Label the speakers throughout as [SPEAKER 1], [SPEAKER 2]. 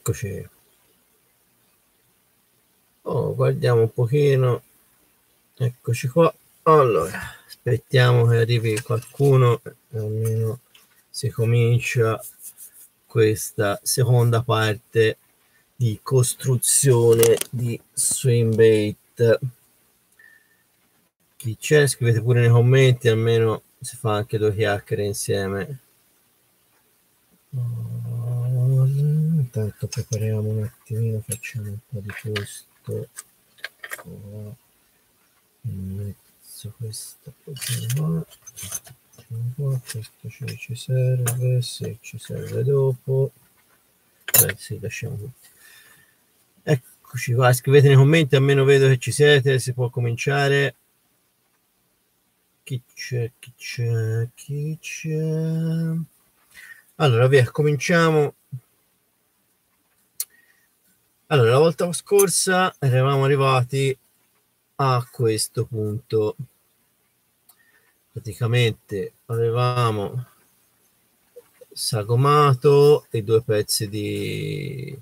[SPEAKER 1] Eccoci. Oh, guardiamo un pochino. Eccoci qua. Allora, aspettiamo che arrivi qualcuno, almeno si comincia questa seconda parte di costruzione di Swimbait. Chi c'è? Scrivete pure nei commenti, almeno si fa anche due chiacchiere insieme. Intanto prepariamo un attimino, facciamo un po' di questo qua in mezzo questa qua. Questo ci, ci serve se ci serve dopo. Beh, sì, lasciamo tutti. Eccoci qua scrivete nei commenti almeno vedo che ci siete si può cominciare. Chi c'è chi c'è chi c'è? Allora via cominciamo allora, la volta scorsa eravamo arrivati a questo punto. Praticamente avevamo sagomato i due pezzi di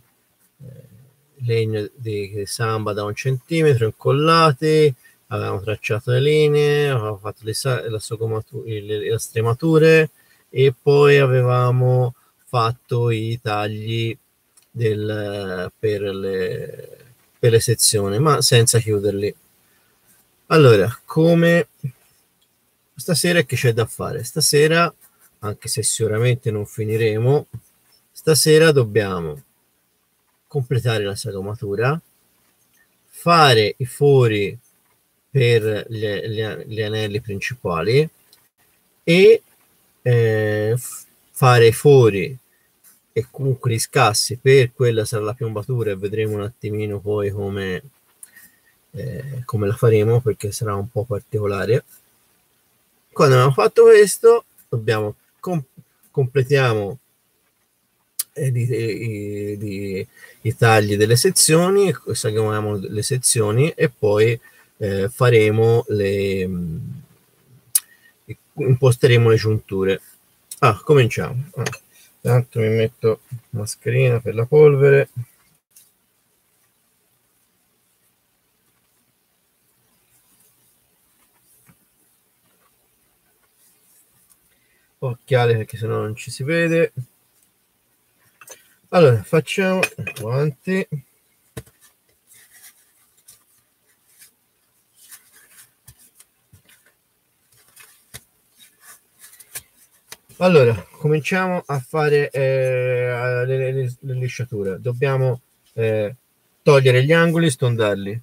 [SPEAKER 1] eh, legno di samba da un centimetro incollati, avevamo tracciato le linee, avevamo fatto le, le, le, le stremature e poi avevamo fatto i tagli del, per, le, per le sezioni, ma senza chiuderli. Allora, come stasera che c'è da fare? Stasera, anche se sicuramente non finiremo, stasera dobbiamo completare la sagomatura, fare i fori per gli, gli, gli anelli principali e eh, fare i fori e comunque gli scassi per quella sarà la piombatura e vedremo un attimino poi come, eh, come la faremo perché sarà un po' particolare. Quando abbiamo fatto questo dobbiamo com- completiamo eh, di, di, i tagli delle sezioni saghiamo le sezioni e poi eh, faremo le mm, imposteremo le giunture. Ah cominciamo. Ah. Intanto mi metto mascherina per la polvere. Occhiali perché sennò non ci si vede. Allora, facciamo guanti. Allora, cominciamo a fare eh, le, le, le, lisciature. Dobbiamo eh, togliere gli angoli, stondarli.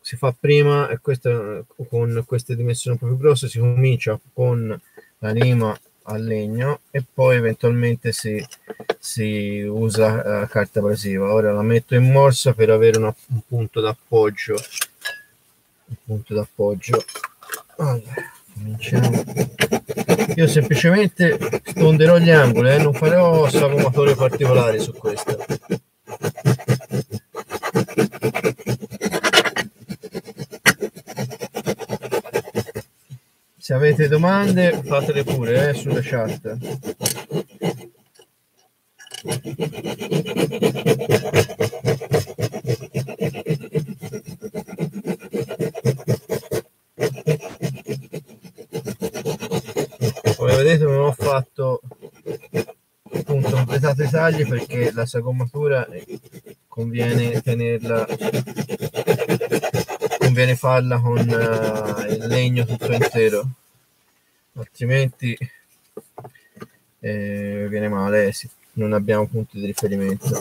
[SPEAKER 1] Si fa prima e questa, con queste dimensioni un po' più grosse si comincia con la lima a legno e poi eventualmente si, si usa uh, carta abrasiva. Ora la metto in morsa per avere una, un punto d'appoggio. Un punto d'appoggio. Allora cominciamo io semplicemente stonderò gli angoli eh? non farò sagomatore particolari su questo se avete domande fatele pure eh, sulla chat vedete non ho fatto appunto completato i tagli perché la sagomatura conviene tenerla conviene farla con uh, il legno tutto intero. Altrimenti eh, viene male sì, non abbiamo punti di riferimento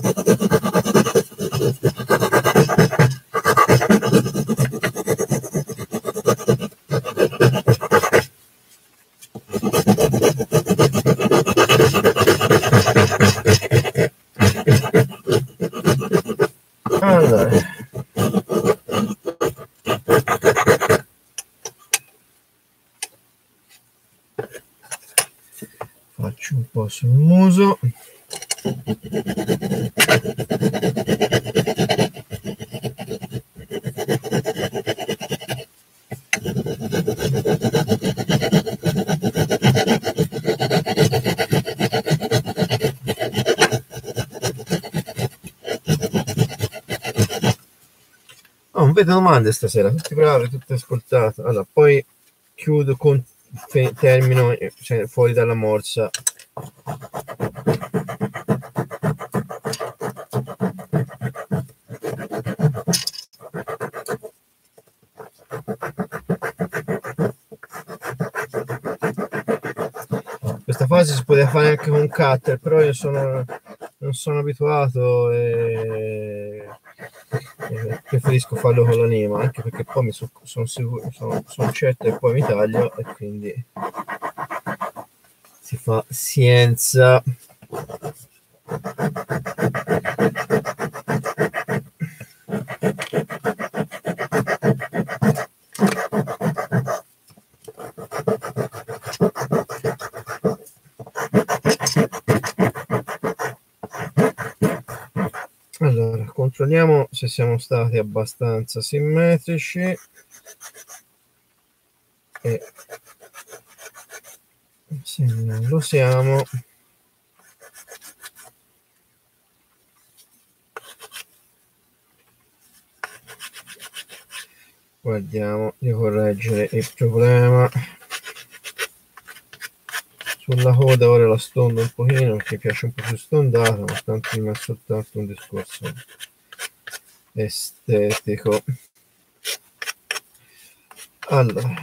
[SPEAKER 1] vedo domande stasera, tutti bravi, tutti ascoltati. Allora, poi chiudo con termino cioè, fuori dalla morsa. Questa fase si poteva fare anche con cutter, però io sono, non sono abituato e eh, preferisco farlo con l'anima anche perché poi mi so, sono sicuro sono, sono certo che poi mi taglio e quindi si fa scienza siamo stati abbastanza simmetrici. E se non lo siamo. Guardiamo di correggere il problema. Sulla coda ora la stondo un pochino perché piace un po' più stondata ma tanto mi è soltanto un discorso estetico. Allora,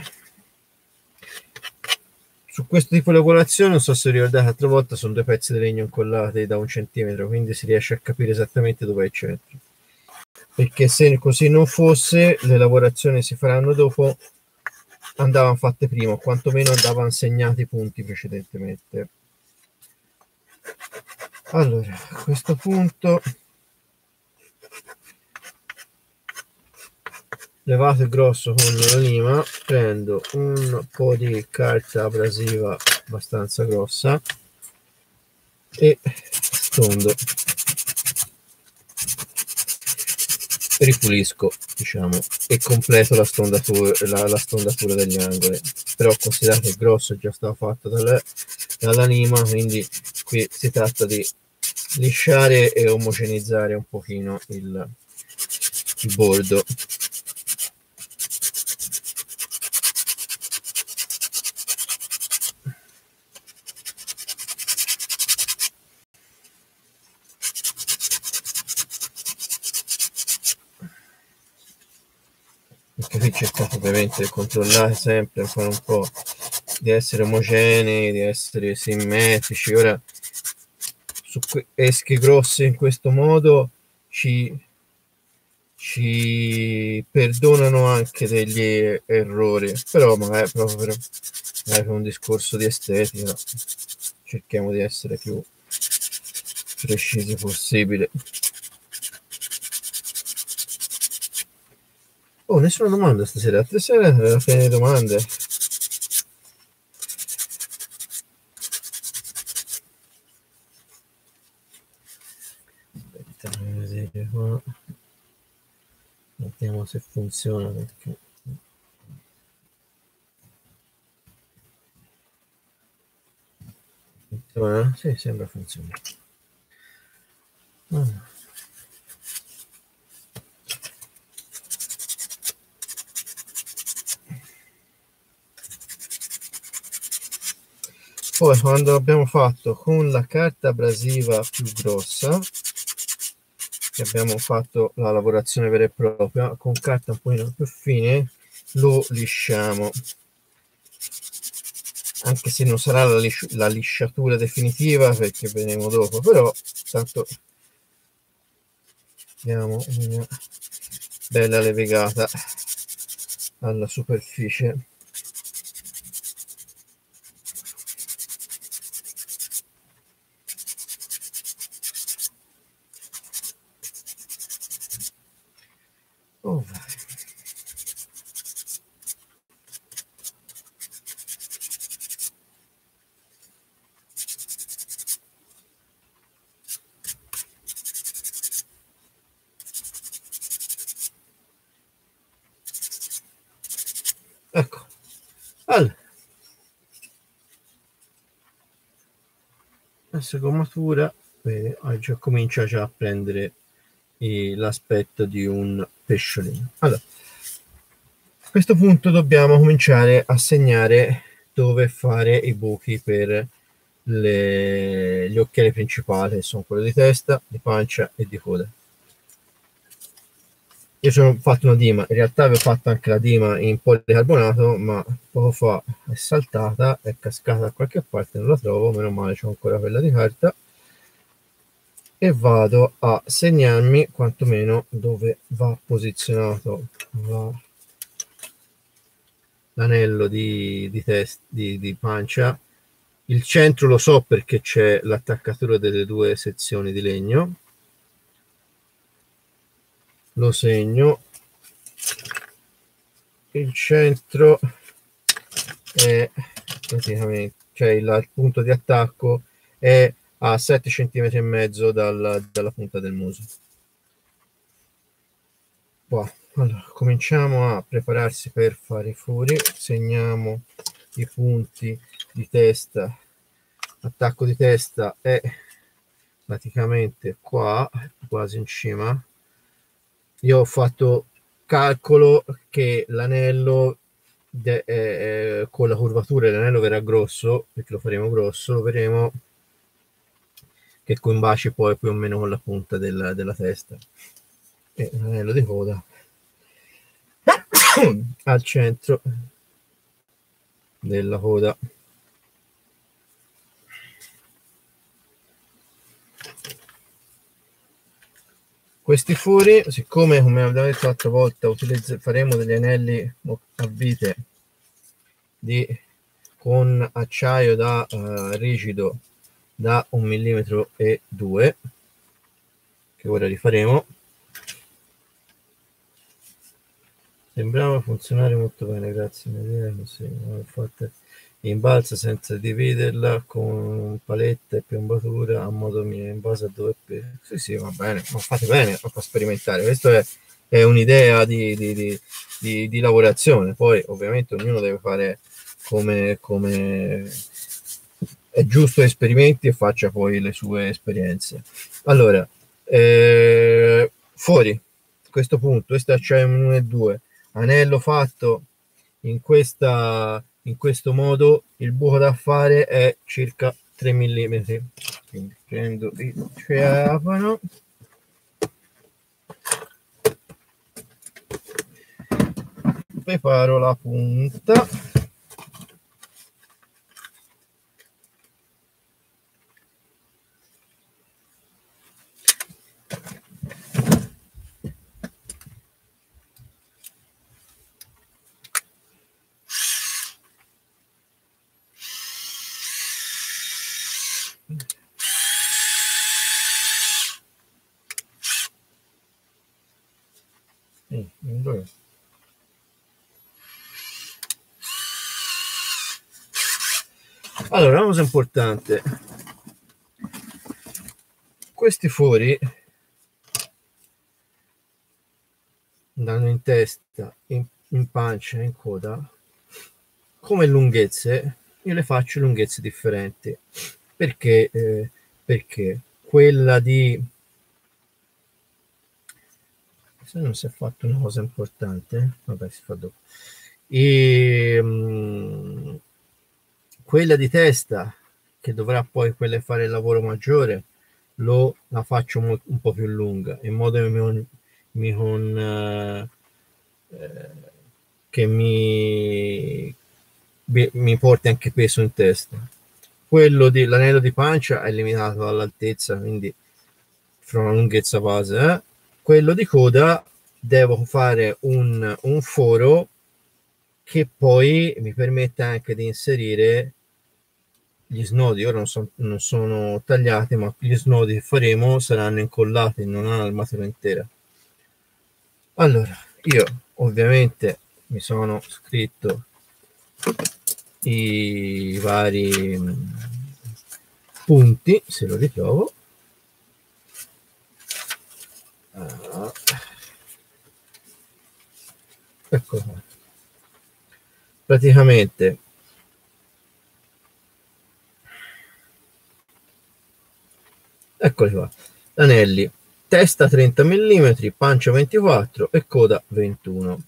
[SPEAKER 1] su questo tipo di lavorazione, non so se ricordate, l'altra volta sono due pezzi di legno incollati da un centimetro, quindi si riesce a capire esattamente dove è il centro. Perché se così non fosse, le lavorazioni si faranno dopo, andavano fatte prima, o quantomeno andavano segnati i punti precedentemente. Allora, a questo punto levato il grosso con la lima prendo un po' di carta abrasiva abbastanza grossa e stondo ripulisco diciamo e completo la stondatura, la, la stondatura degli angoli. Però considerate il grosso è già stato fatto dalla, dalla lima quindi qui si tratta di lisciare e omogenizzare un pochino il, il bordo ovviamente controllare sempre, fare un po' di essere omogenei, di essere simmetrici. Ora, su eschi grossi in questo modo ci, ci perdonano anche degli errori, però magari proprio per un discorso di estetica cerchiamo di essere più precisi possibile. Nessuna domanda stasera. Altre sere alla fine domande. Aspetta, vedere qua. Vediamo se funziona perché. Funziona? Sì, sembra funzionare. Ah. Poi quando abbiamo fatto con la carta abrasiva più grossa che abbiamo fatto la lavorazione vera e propria con carta un po' più fine lo lisciamo. Anche se non sarà la, lis- la lisciatura definitiva perché vedremo dopo però tanto diamo una bella levigata alla superficie sgomatura vede, già comincia già a prendere l'aspetto di un pesciolino. Allora, a questo punto dobbiamo cominciare a segnare dove fare i buchi per le, gli occhiali principali, che sono quelli di testa, di pancia e di coda. Io ho fatto una dima, in realtà avevo fatto anche la dima in policarbonato, ma poco fa è saltata, è cascata da qualche parte, non la trovo, meno male c'ho ancora quella di carta. E vado a segnarmi quantomeno dove va posizionato l'anello di, di, test, di, di pancia. Il centro lo so perché c'è l'attaccatura delle due sezioni di legno lo segno. Il centro è praticamente cioè il, il punto di attacco è a 7 cm e mezzo dal, dalla punta del muso. Wow. allora cominciamo a prepararsi per fare i furi. Segniamo i punti di testa. Attacco di testa è praticamente qua quasi in cima io ho fatto calcolo che l'anello de, eh, eh, con la curvatura l'anello verrà grosso perché lo faremo grosso lo vedremo che combaci poi più o meno con la punta della, della testa. E l'anello di coda al centro della coda questi fori siccome come abbiamo detto l'altra volta faremo degli anelli a vite di, con acciaio da uh, rigido da un millimetro e due che ora rifaremo sembrava funzionare molto bene grazie Maria sì, fatte in balsa senza dividerla con paletta e piombatura a modo mio in base a dove sì sì va bene ma fate bene a sperimentare. Questo è, è un'idea di, di, di, di, lavorazione. Poi ovviamente ognuno deve fare come, come è giusto esperimenti e faccia poi le sue esperienze. Allora eh, fuori questo punto questo è acciaio 1 e 2 anello fatto in questa in questo modo il buco da fare è circa 3 mm quindi prendo il ciafano preparo la punta Allora, una cosa importante. Questi fori danno in testa, in, in pancia, in coda, come lunghezze, io le faccio lunghezze differenti. Perché? Eh, perché quella di se non si è fatto una cosa importante vabbè si fa dopo e, um, quella di testa che dovrà poi quelle fare il lavoro maggiore lo la faccio mo- un po' più lunga in modo che mi, mi con, eh, eh, che mi, mi porti anche peso in testa quello di l'anello di pancia è limitato dall'altezza quindi fra una lunghezza base eh? quello di coda devo fare un, un foro che poi mi permette anche di inserire gli snodi ora non, so, non, sono tagliati ma gli snodi che faremo saranno incollati non l'armatura intera. Allora io ovviamente mi sono scritto i vari mm, punti se lo ritrovo. Ah. ecco qua. Praticamente eccoli qua anelli testa 30 mm, pancia 24 e coda 21.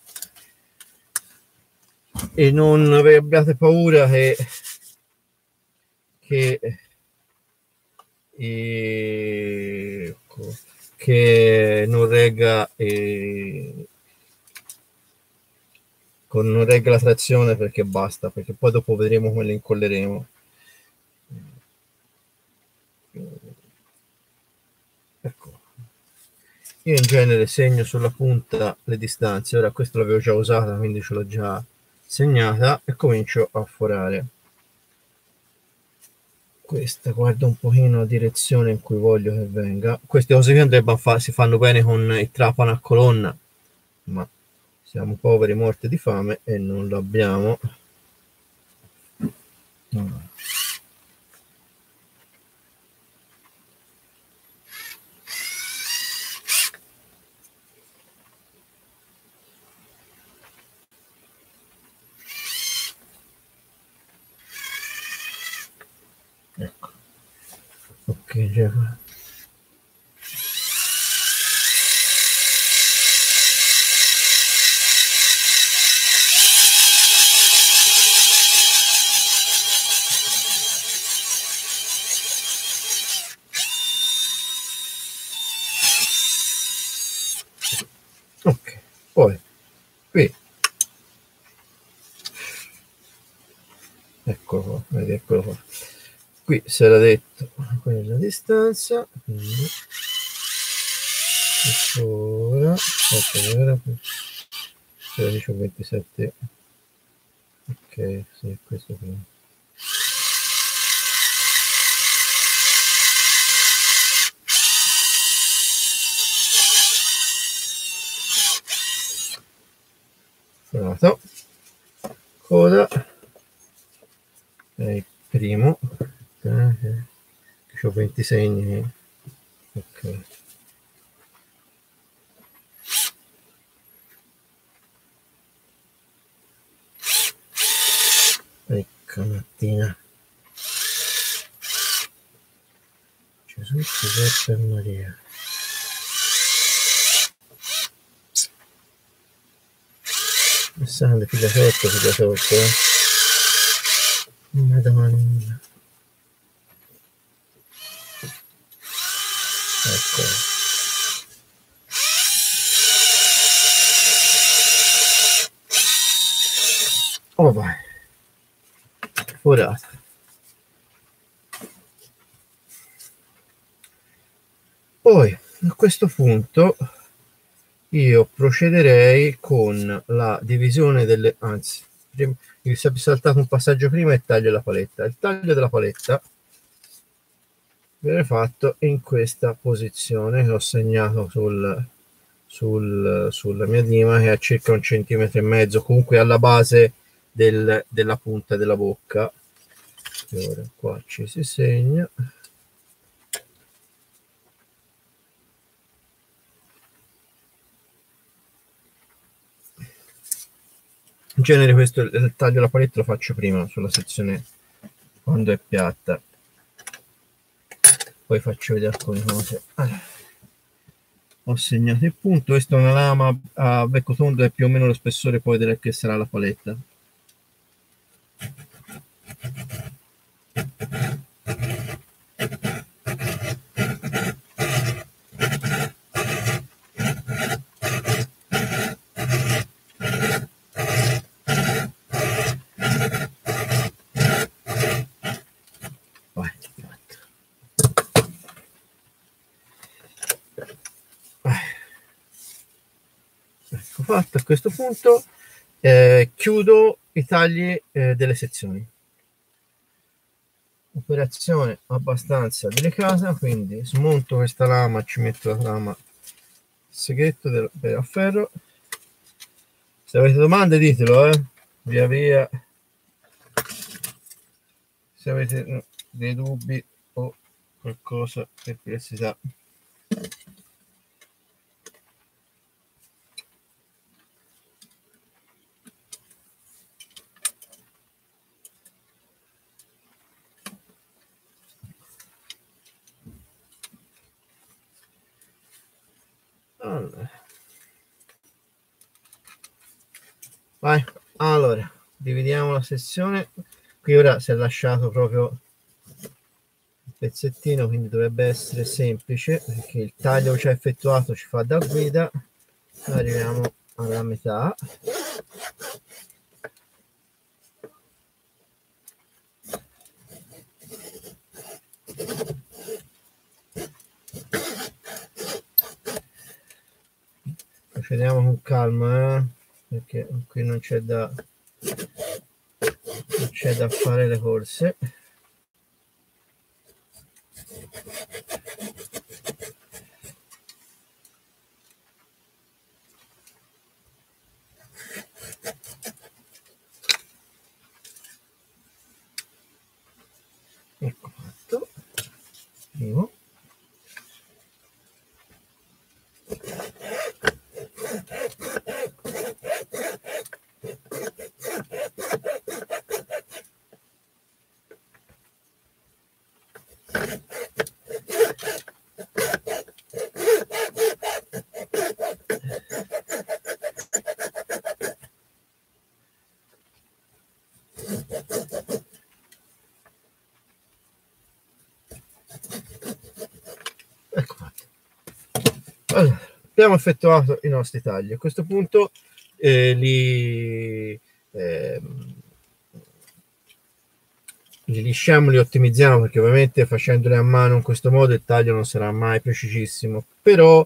[SPEAKER 1] E non abbiate paura che, che, eh, che non regga eh, con non regga la trazione perché basta, perché poi dopo vedremo come le incolleremo. Ecco. Io in genere segno sulla punta le distanze, ora questo l'avevo già usata, quindi ce l'ho già segnata e comincio a forare. Questa guarda un pochino la direzione in cui voglio che venga. Queste cose qui fa, si fanno bene con il trapano a colonna, ma siamo poveri morti di fame e non l'abbiamo. Allora. Ok, già. Ok, poi qui eccolo qua, vedi, eccolo qua qui si era detto quella distanza. Quindi ora aspetta 16 27 ok sì questo qui. Coda. E il primo ho 20 segni ok. Ecco mattina Gesù Giuseppe e Maria. Alessandro figlia sotto figlia sotto eh? Madonna Ecco. Oh vai. Forata. Poi a questo punto io procederei con la divisione delle anzi mi si è saltato un passaggio prima e taglio la paletta il taglio della paletta viene fatto in questa posizione che ho segnato sul, sul, sulla mia dima che è a circa un centimetro e mezzo comunque alla base del, della punta della bocca. E ora qua ci si segna. In genere questo il taglio della paletta lo faccio prima sulla sezione quando è piatta. Poi faccio vedere alcune cose. Allora, ho segnato il punto. Questa è una lama a becco tondo è più o meno lo spessore poi della che sarà la paletta fatto a questo punto eh, chiudo i tagli eh, delle sezioni. Operazione abbastanza delicata quindi smonto questa lama ci metto la lama segretto del, del ferro. Se avete domande ditelo eh? via via. Se avete dei dubbi o qualcosa per curiosità allora dividiamo la sessione qui ora si è lasciato proprio il pezzettino quindi dovrebbe essere semplice perché il taglio ha effettuato ci fa da guida arriviamo alla metà procediamo con calma eh? perché qui non c'è da c'è da fare le corse ecco fatto primo abbiamo effettuato i nostri tagli. A questo punto eh, li, eh, li lisciamo, li ottimizziamo perché ovviamente facendoli a mano in questo modo il taglio non sarà mai precisissimo, però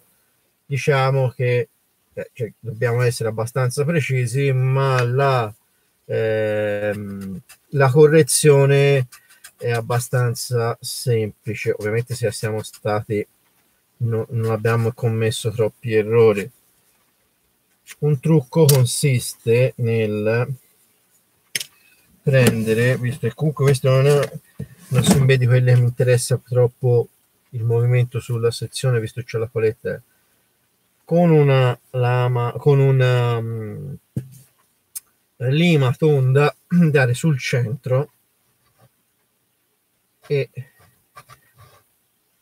[SPEAKER 1] diciamo che eh, cioè, dobbiamo essere abbastanza precisi, ma la, ehm, la correzione è abbastanza semplice. Ovviamente se siamo stati no, non abbiamo commesso troppi errori. Un trucco consiste nel prendere, visto che comunque questo non è una somme di quelle che mi interessa troppo il movimento sulla sezione, visto che c'è la paletta, con una lama, con una um, lima tonda, dare sul centro e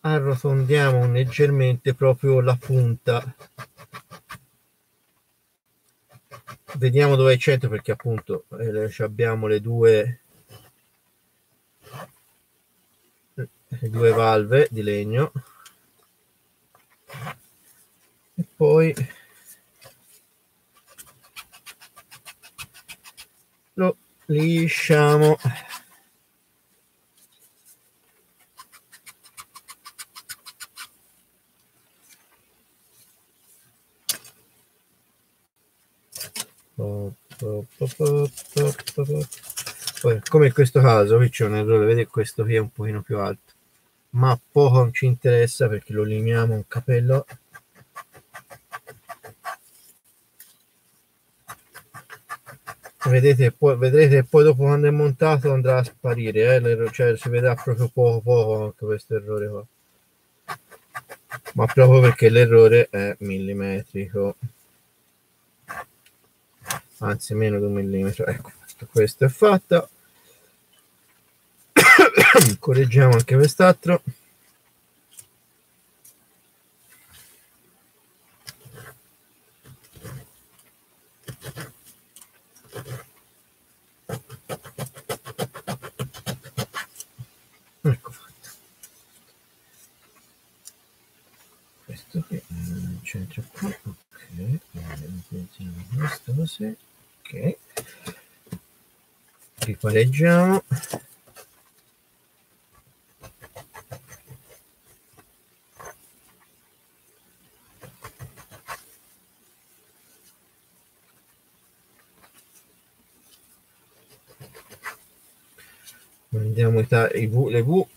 [SPEAKER 1] arrotondiamo leggermente proprio la punta. Vediamo dove è il centro perché appunto eh, abbiamo le due le due valve di legno. E poi lo lisciamo Come in questo caso qui c'è un errore, vedete questo qui è un pochino più alto, ma poco ci interessa perché lo limitiamo un capello. Vedete, poi, vedrete poi dopo quando è montato andrà a sparire, eh? cioè, si vedrà proprio poco poco anche questo errore qua. Ma proprio perché l'errore è millimetrico anzi meno di un millimetro. Ecco questo è fatto. Correggiamo anche quest'altro questo qui centro qua ok questo così ok ripareggiamo andiamo i, v, le V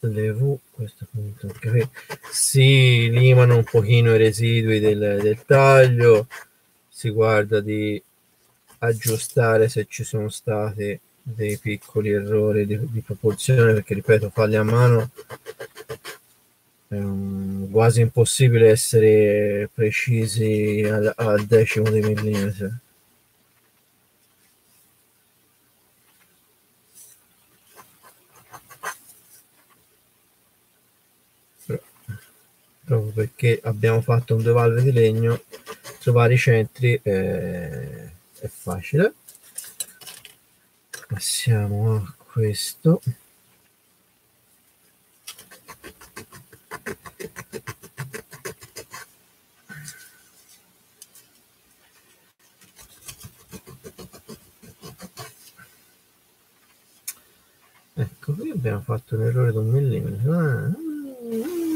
[SPEAKER 1] le V questo punto okay. si limano un pochino i residui del, del taglio si guarda di aggiustare se ci sono stati dei piccoli errori di, di proporzione perché ripeto farli a mano è un, quasi impossibile essere precisi al, al decimo di millimetro perché abbiamo fatto un due valve di legno trovare i centri eh, è facile. Passiamo a questo. Ecco qui abbiamo fatto un errore di un millimetro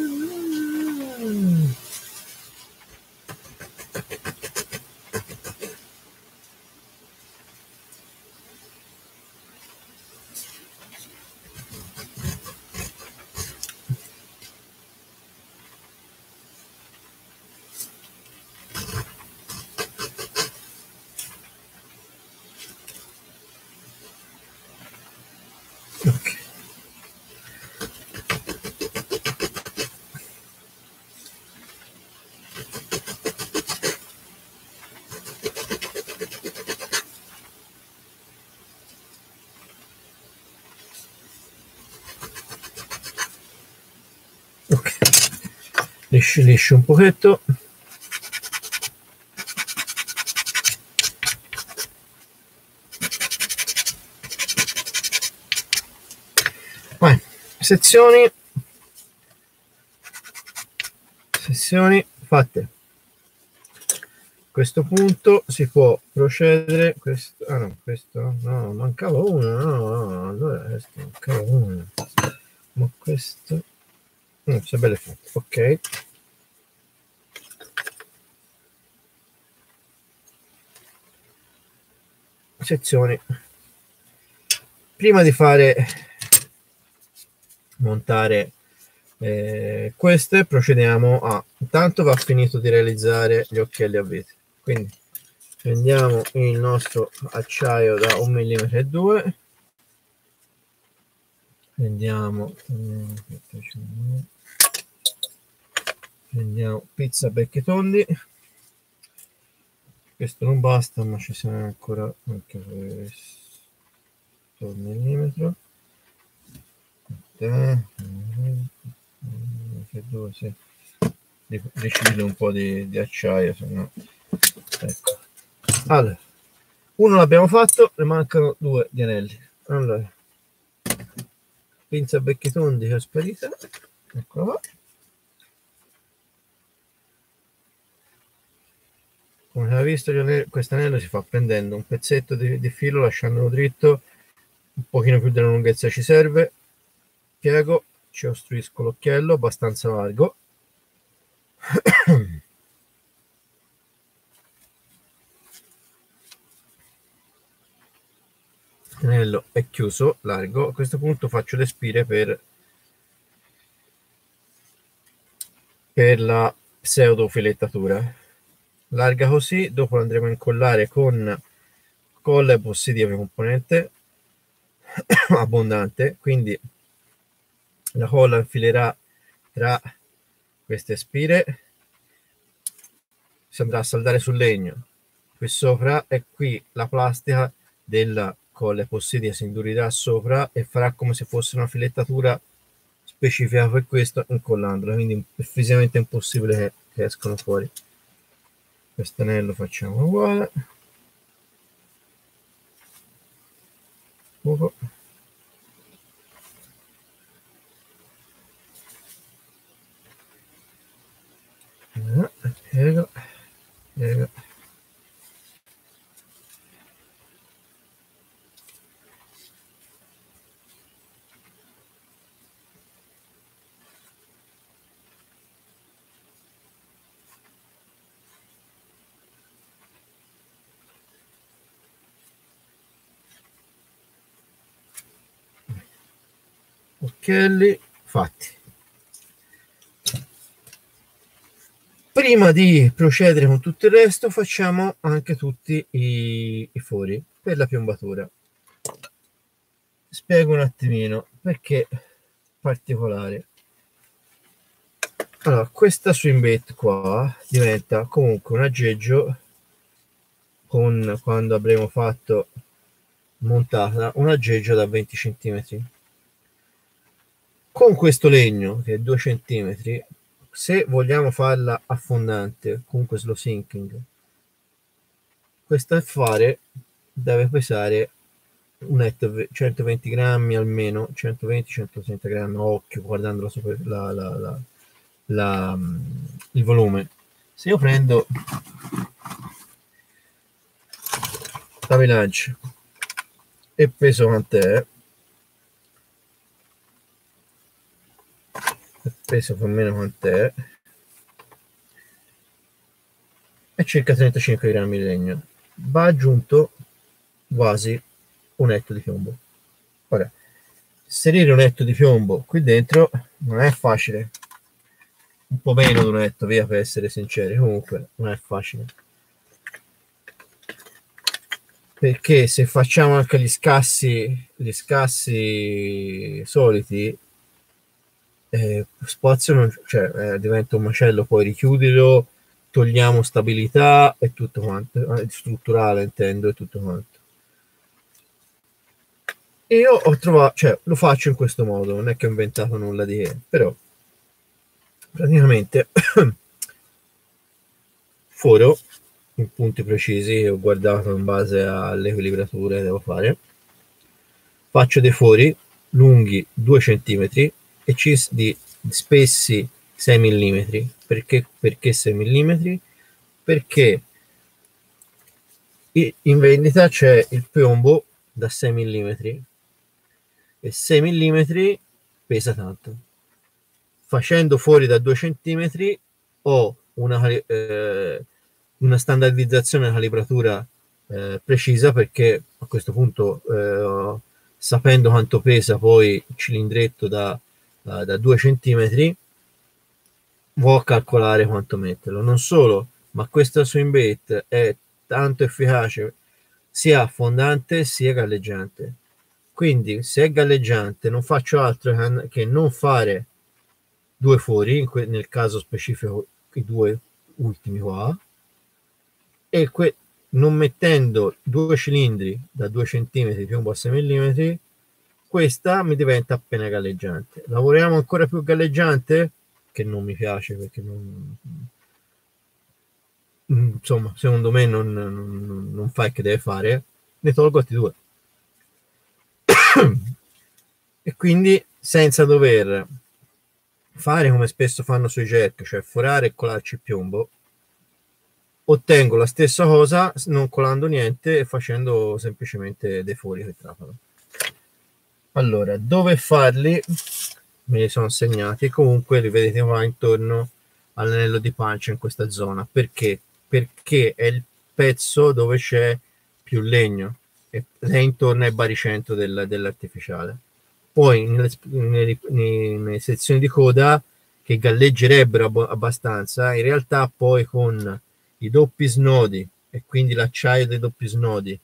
[SPEAKER 1] liscio liscio un pochetto Vai. sezioni sezioni fatte a questo punto si può procedere questo ah no questo no mancava uno no no allora questo mancava uno ma questo Mm, c'è belle foto, ok. Sezioni. Prima di fare montare eh, queste procediamo a intanto va finito di realizzare gli occhielli a vite quindi prendiamo il nostro acciaio da 1 mm e 2 prendiamo prendiamo pizza becchi tondi questo non basta ma ci sarà ancora anche questo millimetro. Decidere un po' di, di acciaio se no ecco. Allora uno l'abbiamo fatto ne mancano due di anelli. Allora pinza becchi tondi che sparita eccola qua come avete visto questo anello si fa prendendo un pezzetto di, di filo lasciandolo dritto un pochino più della lunghezza ci serve. Piego ci ostruisco l'occhiello abbastanza largo. L'anello è chiuso largo. A questo punto faccio le spire per per la pseudo filettatura larga così dopo andremo a incollare con colla e positivo componente abbondante quindi la colla infilerà tra queste spire si andrà a saldare sul legno. Qui sopra e qui la plastica della colla epossidia si indurirà sopra e farà come se fosse una filettatura specifica per questo incollandola quindi è fisicamente impossibile che escono fuori questo anello facciamo uguale Ugo. Eh, piego piego occhielli fatti prima di procedere con tutto il resto facciamo anche tutti i, i fori per la piombatura. Spiego un attimino perché particolare. Allora questa swing bait qua diventa comunque un aggeggio con quando avremo fatto montata un aggeggio da 20 centimetri con questo legno che è 2 cm se vogliamo farla affondante comunque slow sinking questo affare deve pesare un netto 120 grammi almeno 120-130 grammi occhio guardando la, la, la, la, il volume. Se io prendo la bilancia e peso quant'è peso più o meno quant'è. È circa 35 grammi di legno. Va aggiunto quasi un etto di piombo. Ora inserire un etto di piombo qui dentro non è facile. Un po' meno di un etto via per essere sinceri. Comunque non è facile. Perché se facciamo anche gli scassi gli scassi soliti eh, spazio non, cioè, eh, diventa un macello poi richiudilo togliamo stabilità e tutto quanto eh, strutturale intendo e tutto quanto. E io ho trovato cioè lo faccio in questo modo non è che ho inventato nulla di che però praticamente foro in punti precisi ho guardato in base alle equilibrature che devo fare. Faccio dei fori lunghi 2 cm e cis di spessi 6 mm perché, perché 6 mm perché in vendita c'è il piombo da 6 mm e 6 mm pesa tanto. Facendo fuori da 2 cm ho una, eh, una standardizzazione calibratura eh, precisa perché a questo punto eh, sapendo quanto pesa poi il cilindretto da, da, da 2 cm può calcolare quanto metterlo. Non solo ma questa swing bait è tanto efficace sia fondante sia galleggiante. Quindi se è galleggiante non faccio altro che non fare due fuori nel caso specifico i due ultimi qua e que- non mettendo due cilindri da 2 cm piombo a 6 mm questa mi diventa appena galleggiante. Lavoriamo ancora più galleggiante? Che non mi piace perché non insomma secondo me non, non, non fa il che deve fare. Ne tolgo altri due. E quindi senza dover fare come spesso fanno sui jerk cioè forare e colarci piombo ottengo la stessa cosa non colando niente e facendo semplicemente dei fori che trapano. Allora, dove farli? Me li sono segnati, comunque li vedete qua intorno all'anello di pancia in questa zona. Perché? Perché è il pezzo dove c'è più legno e è intorno ai baricentro del, dell'artificiale. Poi nelle, nelle, nelle sezioni di coda che galleggerebbero abbastanza, in realtà poi con i doppi snodi e quindi l'acciaio dei doppi snodi,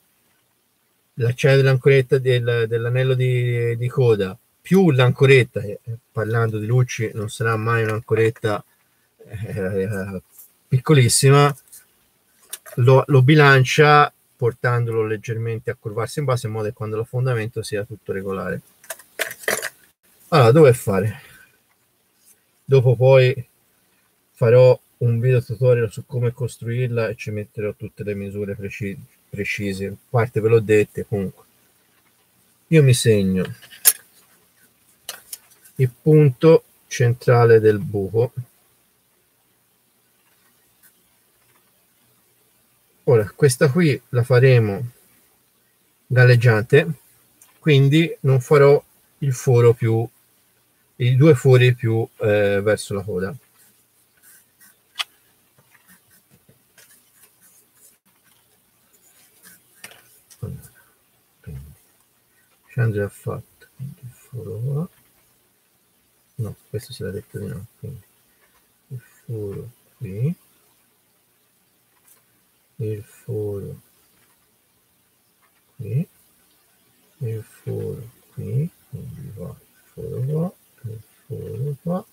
[SPEAKER 1] l'acciaio dell'ancoretta del, dell'anello di, di, coda, più l'ancoretta, eh, parlando di luci non sarà mai un'ancoretta eh, piccolissima, lo, lo, bilancia portandolo leggermente a curvarsi in base in modo che quando lo fondamento sia tutto regolare. Allora, dove fare? Dopo poi farò un video tutorial su come costruirla e ci metterò tutte le misure preci precise parte ve l'ho dette comunque. Io mi segno il punto centrale del buco. Ora questa qui la faremo galleggiante quindi non farò il foro più i due fori più eh, verso la coda Chandra ha fatto. Il foro no questo si l'ha detto di no quindi. Il foro qui. Il foro qui. Il foro qui. Quindi va il foro qua il foro qua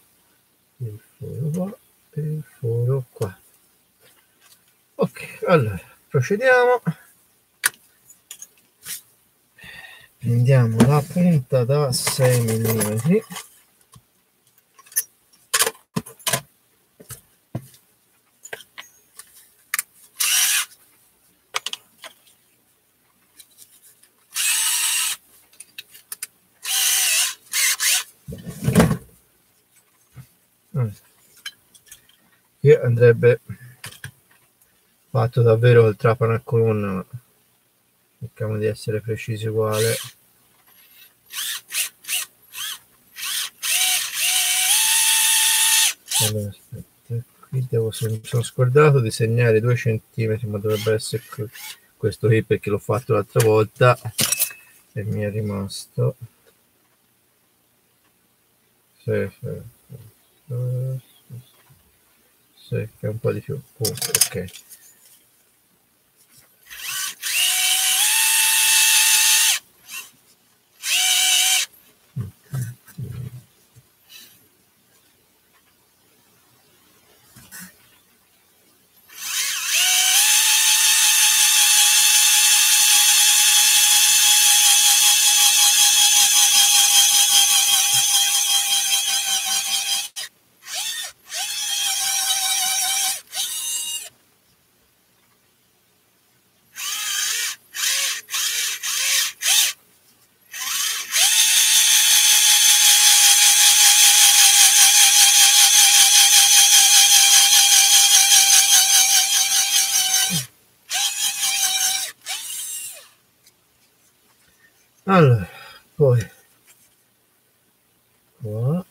[SPEAKER 1] il foro qua e il foro qua. Ok allora procediamo prendiamo la punta da 6 mm che andrebbe fatto davvero il trapano a colonna cerchiamo di essere precisi uguale. Allora, aspetta, qui devo, mi sono scordato di segnare due centimetri, ma dovrebbe essere questo qui perché l'ho fatto l'altra volta e mi è rimasto. Sì, sì, sì, sì, che è un po' di più. Punto, ok. Allora, poi qua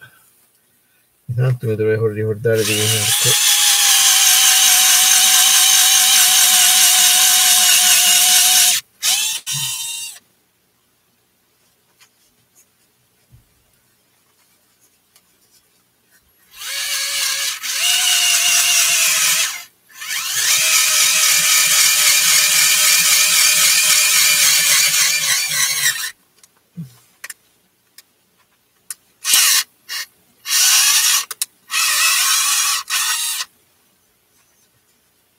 [SPEAKER 1] mi dovrei ricordare di comunque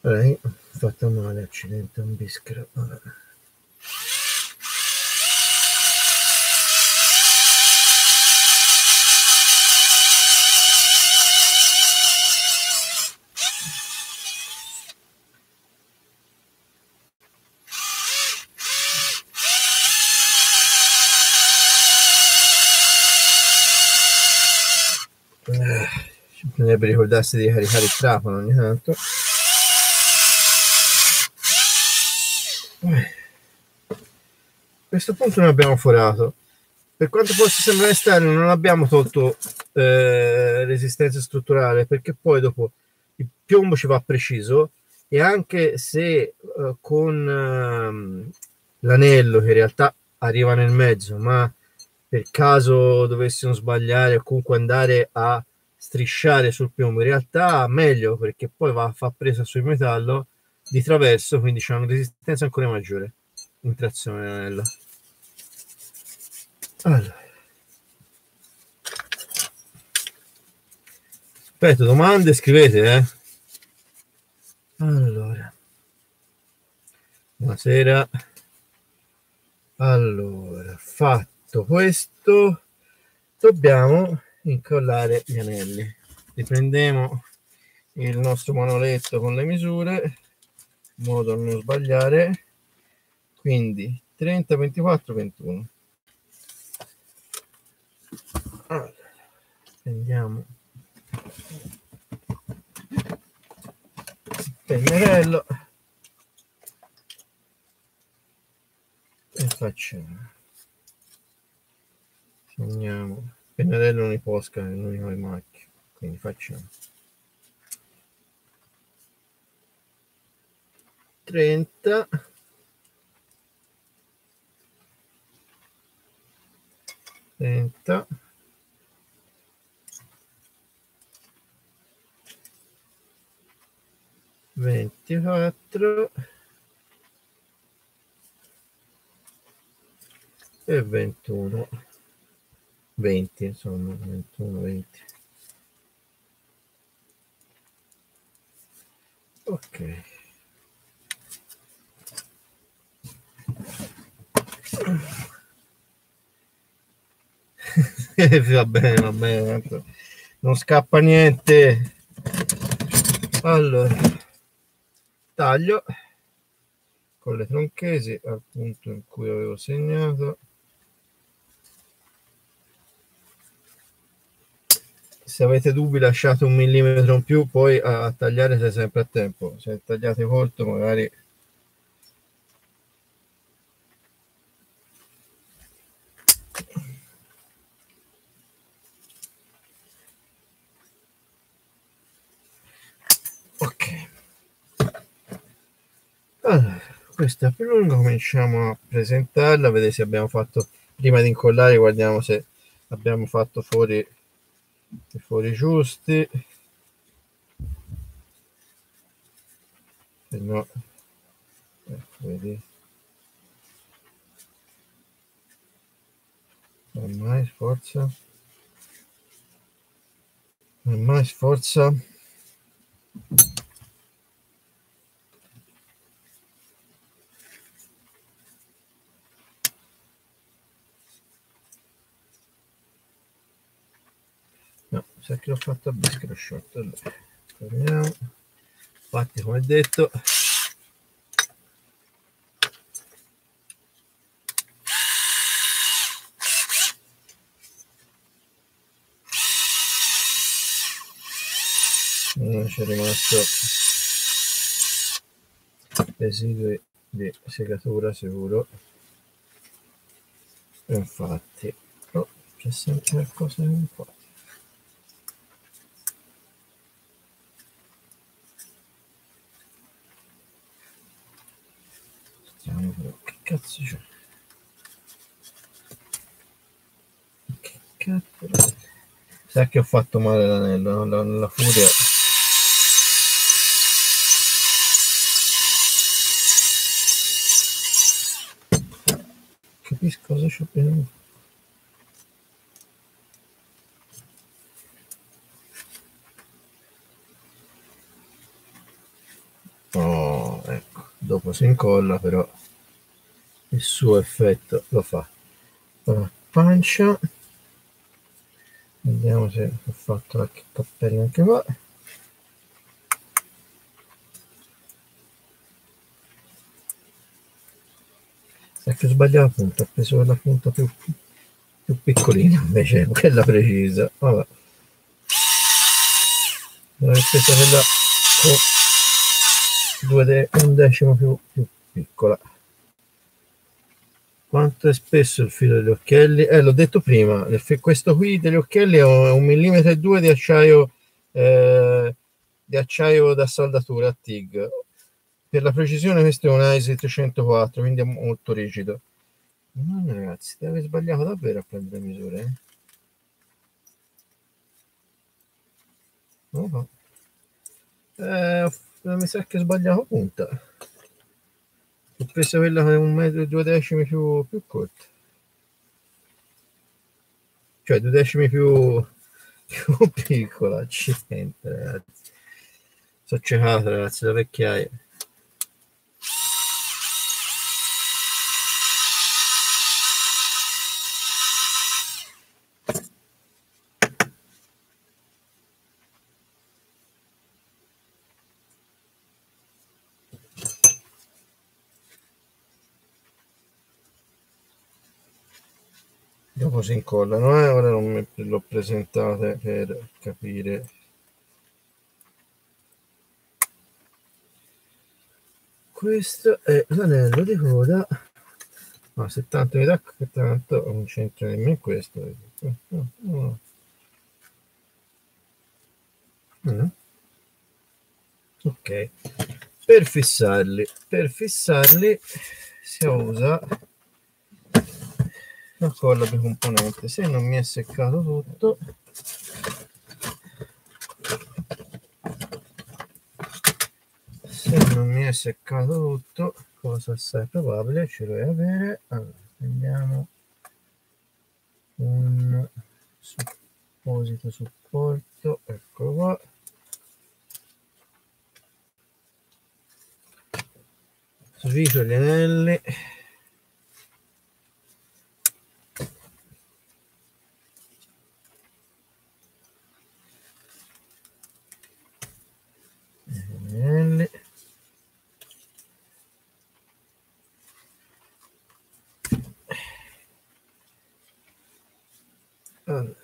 [SPEAKER 1] Eh, ho fatto male, accidente, un bischero. Eh, bisognerebbe ricordarsi di caricare il trapano ogni tanto. A questo punto non abbiamo forato. Per quanto possa sembrare esterno, non abbiamo tolto eh, resistenza strutturale perché poi dopo il piombo ci va preciso e anche se eh, con eh, l'anello che in realtà arriva nel mezzo, ma per caso dovessimo sbagliare o comunque andare a strisciare sul piombo, in realtà meglio perché poi va a far presa sul metallo di traverso, quindi c'è una resistenza ancora maggiore in trazione l'anello. Allora. Aspetta, domande scrivete, eh. Allora. Buonasera. Allora, fatto questo, dobbiamo incollare gli anelli. Riprendiamo il nostro manoletto con le misure modo da non sbagliare. Quindi 30 24 21 allora, prendiamo il pennarello e facciamo. Segniamo pennarello non iposca è l'unico macchia quindi facciamo. 30 30 24 e 21 20 insomma 21 20 ok va bene, va bene, non scappa niente. Allora, taglio con le tronchesi al punto in cui avevo segnato. Se avete dubbi lasciate un millimetro in più, poi a tagliare sei sempre a tempo. Se tagliate corto magari ok allora, questa è più lunga cominciamo a presentarla vedete se abbiamo fatto prima di incollare guardiamo se abbiamo fatto fuori fuori giusti. Se no ecco, vedi. Ormai sforza ormai sforza No, sa che l'ho fatto a short. Allora, torniamo. Infatti, come detto, non c'è rimasto residui di segatura sicuro infatti oh, c'è sempre qualcosa che non fa Stiamo però, che cazzo c'è? Che cazzo? Sa che ho fatto male l'anello, la, la furia. Capisco cosa c'ho appena oh ecco. Dopo si incolla però il suo effetto lo fa allora, pancia vediamo se ho fatto la cappella anche qua che ho sbagliato la punta, ho preso la punta più, più piccolina invece quella precisa. Vabbè. Ho preso quella con due de- un decimo più, più piccola. Quanto è spesso il filo degli occhielli? Eh, l'ho detto prima, questo qui degli occhielli è un millimetro e due di acciaio, eh, di acciaio da saldatura a TIG per la precisione questo è un ISI 304 quindi è molto rigido no ragazzi deve aver sbagliato davvero a prendere misure eh? oh, no. eh, mi sa che ho sbagliato punta ho preso quella con un metro e due decimi più, più corta. Cioè due decimi più, più piccola accidente ragazzi. Sono ciecato ragazzi la vecchiaia si incollano eh? ora non l'ho presentate per capire questo è l'anello di coda ma se tanto mi dà tanto non c'entra nemmeno questo no, no. Mm. ok per fissarli per fissarli si usa la colla bicomponente se non mi è seccato tutto. Se non mi è seccato tutto cosa assai probabile? Ce lo è avere. Allora prendiamo un supposito supporto. Ecco qua. Sviso gli anelli L allora.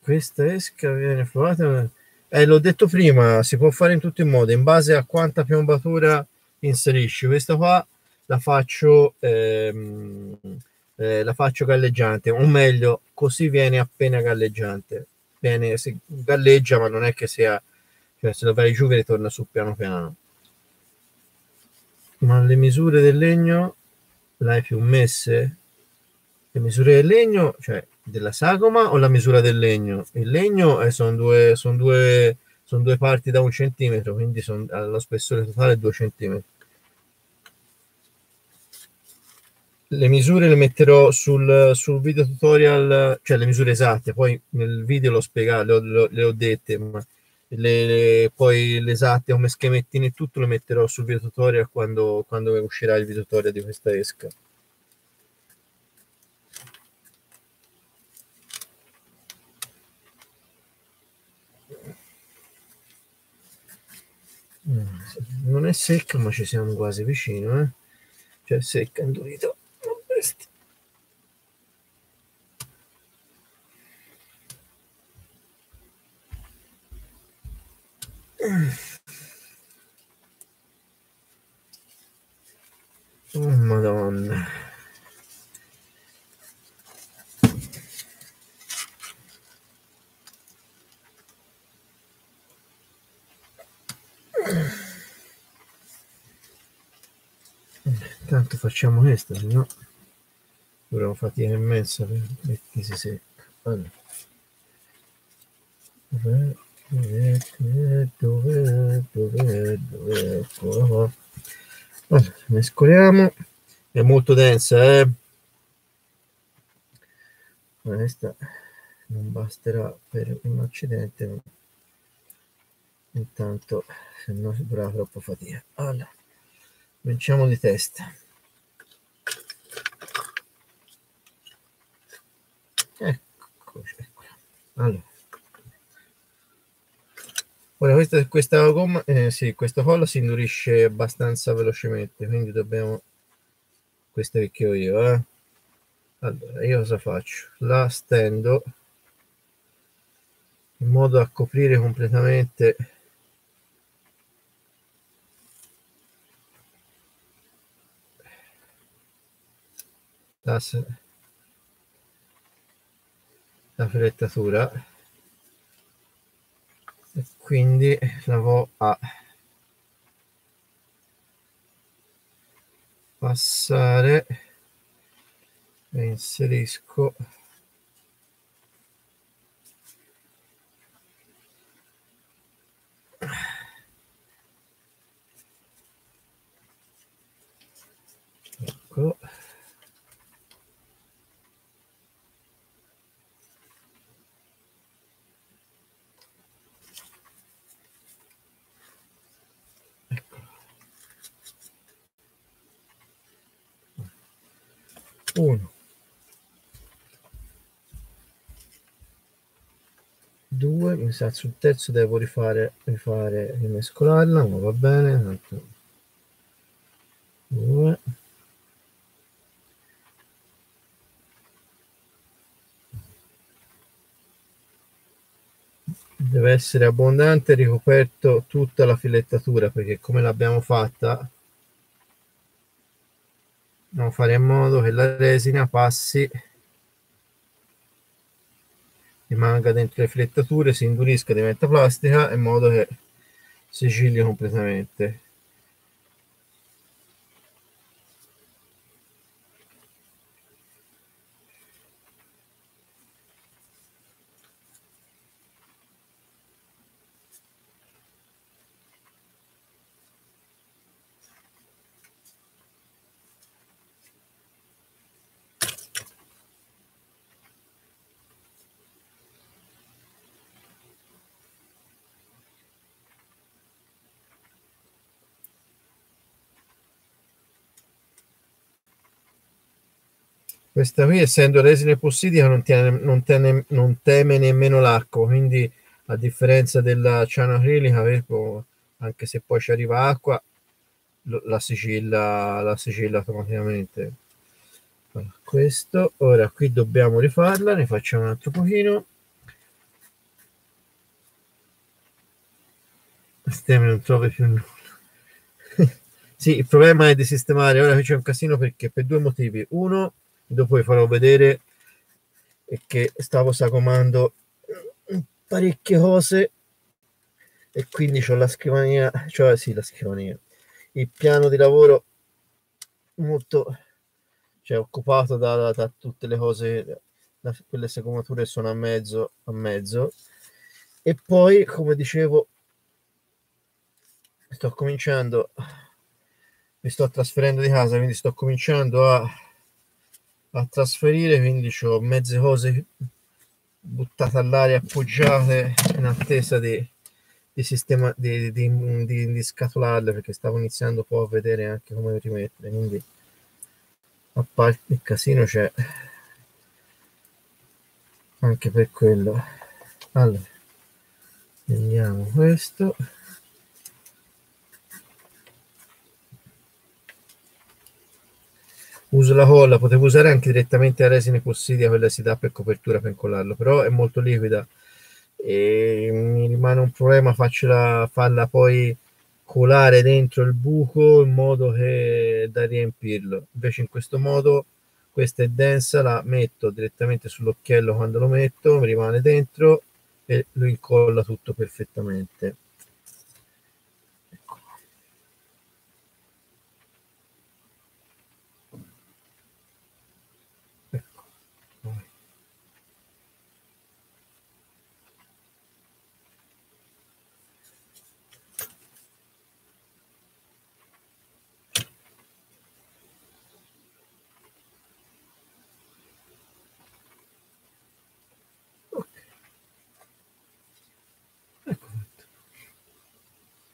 [SPEAKER 1] questa esca viene fluata eh, l'ho detto prima si può fare in tutti i modi in base a quanta piombatura inserisci. Questa qua la faccio ehm, eh, la faccio galleggiante o meglio così viene appena galleggiante viene si galleggia ma non è che sia cioè se lo vai giù ritorna su piano piano ma le misure del legno le hai più messe le misure del legno cioè della sagoma o la misura del legno? Il legno eh, sono due, son due, son due parti da un centimetro, quindi son, lo spessore totale due centimetri. Le misure le metterò sul, sul video tutorial, cioè le misure esatte, poi nel video l'ho spiegato, le ho, le ho dette, ma le, le, poi le esatte come schemettini e tutto lo metterò sul video tutorial quando, quando uscirà il video tutorial di questa esca. non è secca ma ci siamo quasi vicino eh? cioè secca indurito oh madonna. Intanto facciamo questo, se no dovremo fatica immensa per che si secca. Allora. Dov'è? Dov'è? Dov'è? Dov'è? Eccola qua. Allora, mescoliamo. È molto densa, eh? Questa non basterà per un accidente, ma intanto se no si troppo fatica. Allora, cominciamo di testa. Eccoci, ecco. Allora. Ora questa, questa gomma, eh, sì, questa colla si indurisce abbastanza velocemente, quindi dobbiamo, questa che ho io, eh. Allora, io cosa faccio? La stendo in modo da coprire completamente la, la filettatura e quindi la vo a passare e inserisco eccolo 1, 2, mi sa sul terzo devo rifare, rifare rimescolarla, ma va bene, 2, deve essere abbondante ricoperto tutta la filettatura perché come l'abbiamo fatta Dobbiamo fare in modo che la resina passi rimanga dentro le filettature, si indurisca, diventa plastica in modo che si cigli completamente. Questa qui, essendo resina epossidica, non, tiene, non, tene, non teme nemmeno l'acqua, quindi a differenza della ciano acrilica, eh, anche se poi ci arriva acqua, la sigilla, la sigilla automaticamente. Questo, ora qui dobbiamo rifarla, ne facciamo un altro pochino. stiamo non trovi più nulla. sì, il problema è di sistemare, ora qui c'è un casino perché per due motivi. Uno, dopo vi farò vedere, che stavo sagomando parecchie cose e quindi ho la scrivania, cioè sì, la scrivania, il piano di lavoro molto cioè, occupato da, da tutte le cose, da quelle scomature sono a mezzo, a mezzo. E poi, come dicevo, sto cominciando, mi sto trasferendo di casa, quindi sto cominciando a, a trasferire, quindi ho mezze cose buttate all'aria, appoggiate in attesa di, di sistema di, di, di, scatolarle perché stavo iniziando un po' a vedere anche come rimettere quindi a parte il casino c'è anche per quello. Allora prendiamo questo uso la colla potevo usare anche direttamente la resina epossidia quella si dà per copertura per incollarlo però è molto liquida. E mi rimane un problema farcela farla poi colare dentro il buco in modo che da riempirlo. Invece in questo modo questa è densa la metto direttamente sull'occhiello quando lo metto mi rimane dentro e lo incolla tutto perfettamente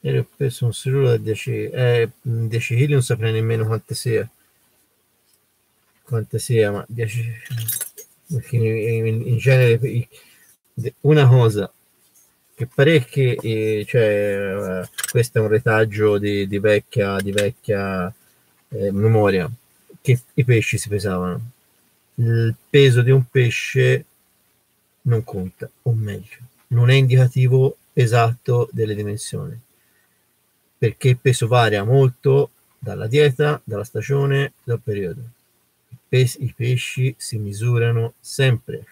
[SPEAKER 1] Ieri preso un cellulare da 10, eh, 10 kg, non saprei nemmeno quante sia. Quante sia, ma 10 in, in genere una cosa che parecchi, eh, cioè, eh, questo è un retaggio di, di vecchia, di vecchia eh, memoria, che i pesci si pesavano. Il peso di un pesce non conta, o meglio, non è indicativo esatto delle dimensioni perché il peso varia molto dalla dieta, dalla stagione, dal periodo. I, pes- I pesci si misurano sempre.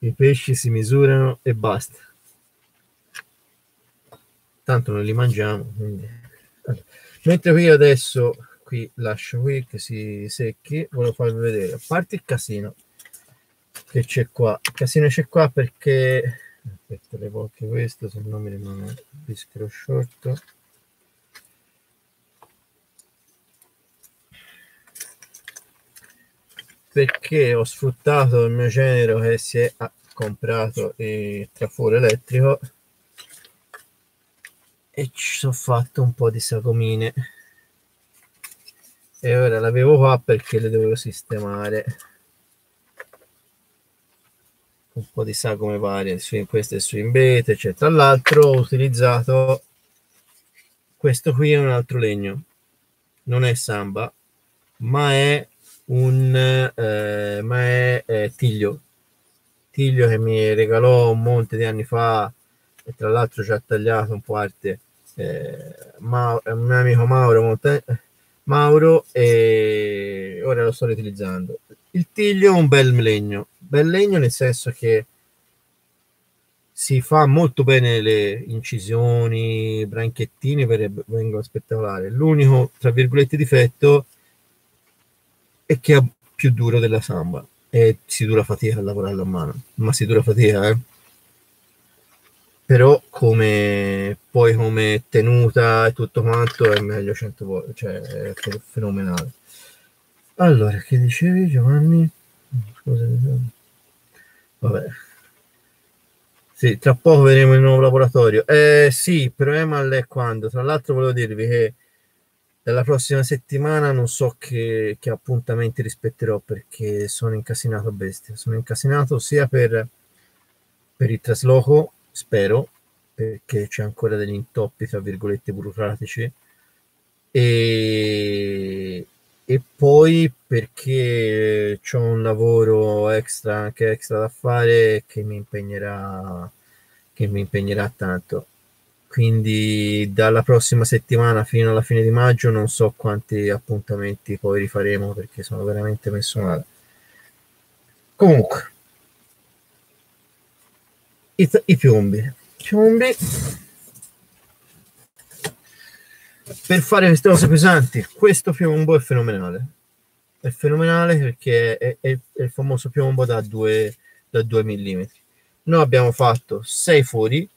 [SPEAKER 1] I pesci si misurano e basta. Tanto non li mangiamo. Allora. Mentre qui adesso, qui lascio qui che si secchi, volevo farvi vedere, a parte il casino che c'è qua, il casino c'è qua perché aspetta levo anche questo se no mi rimane di scrosciotto perché ho sfruttato il mio genero che si è comprato il traforo elettrico e ci sono fatto un po' di sagomine. E ora l'avevo qua perché le dovevo sistemare un po' di sagome varie, su, questo è su imbete, cioè, tra l'altro ho utilizzato questo qui è un altro legno, non è samba, ma è un eh, ma è eh, Tiglio. Tiglio che mi regalò un monte di anni fa e tra l'altro ci ha tagliato un po' arte eh, ma, un mio amico Mauro Monte, Mauro e ora lo sto riutilizzando. Il Tiglio è un bel legno, bel legno nel senso che si fa molto bene le incisioni, branchettini per, vengono spettacolari. L'unico, tra virgolette, difetto è che è più duro della samba e si dura fatica a lavorare a mano, ma si dura fatica, eh? Però come poi come tenuta e tutto quanto è meglio 100 volte, cioè è fenomenale. Allora, che dicevi Giovanni? Scusa, vabbè. Sì, tra poco vedremo il nuovo laboratorio. Eh sì, il problema è quando. Tra l'altro volevo dirvi che dalla prossima settimana non so che, che appuntamenti rispetterò perché sono incasinato bestia. Sono incasinato sia per, per il trasloco, spero, perché c'è ancora degli intoppi, tra virgolette, burocratici, e, e poi perché ho un lavoro extra, anche extra da fare che mi impegnerà, che mi impegnerà tanto. quindi dalla prossima settimana fino alla fine di maggio non so quanti appuntamenti poi rifaremo perché sono veramente messo male. Comunque, i, i piombi. Piombi. Per fare queste cose pesanti, questo piombo è fenomenale. È fenomenale perché è, è, è il famoso piombo da 2 da 2 mm. Noi abbiamo fatto 6 fori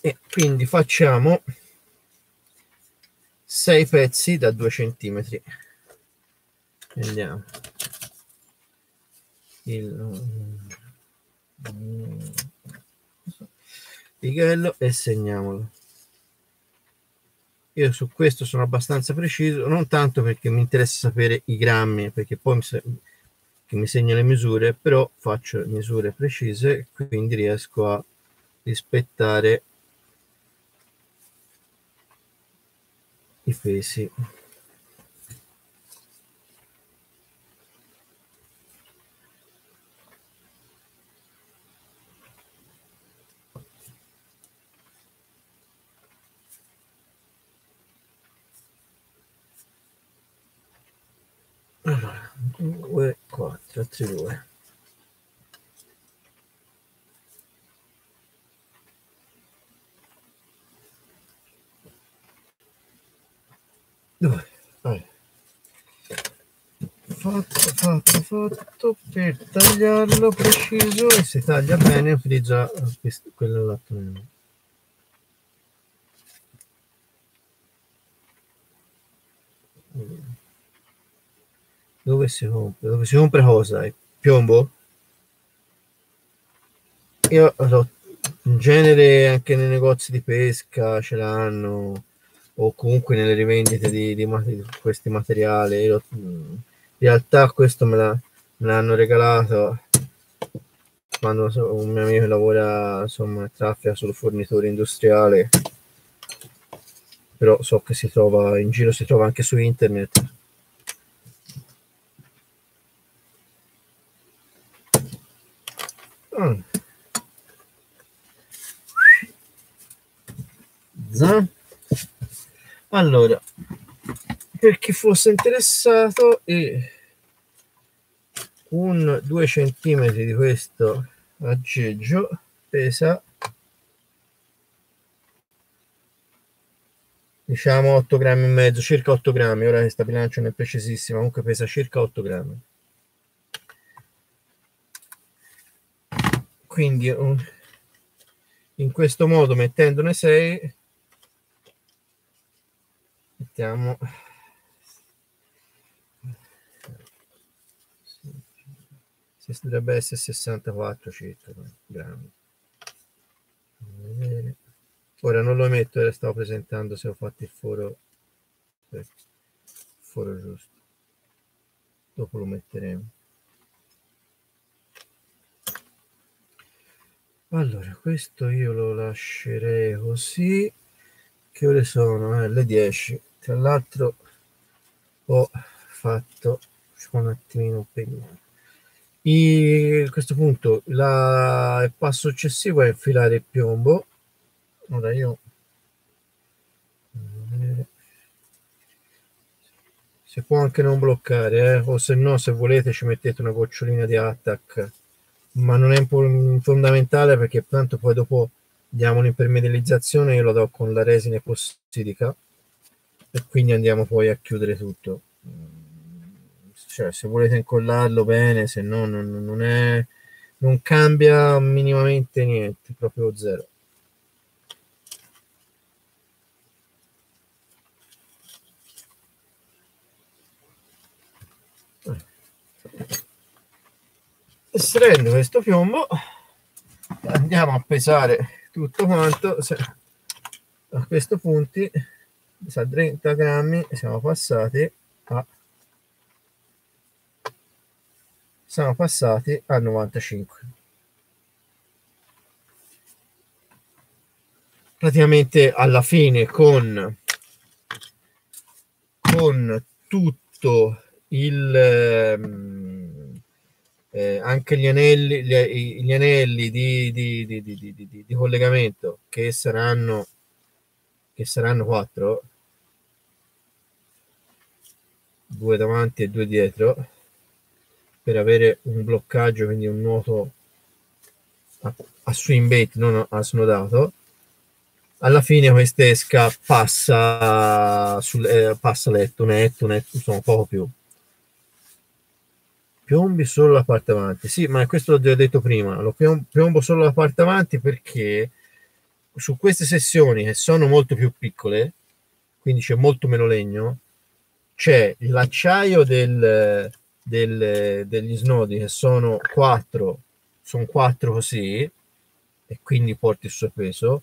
[SPEAKER 1] e quindi facciamo 6 pezzi da 2 cm andiamo il righello e segniamolo io su questo sono abbastanza preciso non tanto perché mi interessa sapere i grammi perché poi mi, che mi segna le misure però faccio misure precise quindi riesco a rispettare i pesi allora 2 4 altri 2 due. Allora. fatto fatto fatto per tagliarlo preciso e se taglia bene utilizza questo, quello lato dove si compra dove si compra cosa il piombo io in genere anche nei negozi di pesca ce l'hanno o comunque nelle rivendite di, di, di questi materiali. Io, in realtà questo me, la, me l'hanno regalato quando un mio amico lavora, insomma, traffica sul fornitore industriale, però so che si trova in giro, si trova anche su internet. Zan. Allora, per chi fosse interessato, e un 2 cm di questo aggeggio pesa diciamo 8 grammi e mezzo, circa 8 grammi. Ora questa bilancia non è precisissima, comunque pesa circa 8 grammi. Quindi in questo modo mettendone 6 mettiamo dovrebbe essere 64 circa grammi. Ora non lo metto ora stavo presentando se ho fatto il foro il foro giusto. Dopo lo metteremo allora questo io lo lascerei così. Che ore sono? Eh, le 10 tra l'altro ho fatto un attimino impegnato a questo punto la, il passo successivo è infilare il piombo. Ora io si può anche non bloccare eh? o se no se volete ci mettete una gocciolina di attack ma non è fondamentale perché tanto poi dopo diamo un'impermeabilizzazione io lo do con la resina epossidica e quindi andiamo poi a chiudere tutto. Cioè se volete incollarlo bene se no non, non è non cambia minimamente niente proprio zero estraendo questo piombo. Andiamo a pesare tutto quanto. A questo punto a 30 grammi siamo passati a siamo passati a 95 praticamente alla fine con con tutto il ehm, eh, anche gli anelli, gli, gli anelli di, di, di, di, collegamento che saranno, che saranno quattro, due davanti e due dietro, per avere un bloccaggio, quindi un nuoto a, a swing bait, non a snodato. Alla fine questa esca passa, sul, eh, passa letto, netto, netto, insomma poco più piombi solo la parte avanti. Sì, ma questo l'ho già detto prima, lo piombo solo la parte avanti perché su queste sessioni che sono molto più piccole, quindi c'è molto meno legno, c'è l'acciaio del, del, degli snodi che sono quattro, sono quattro così, e quindi porti il suo peso,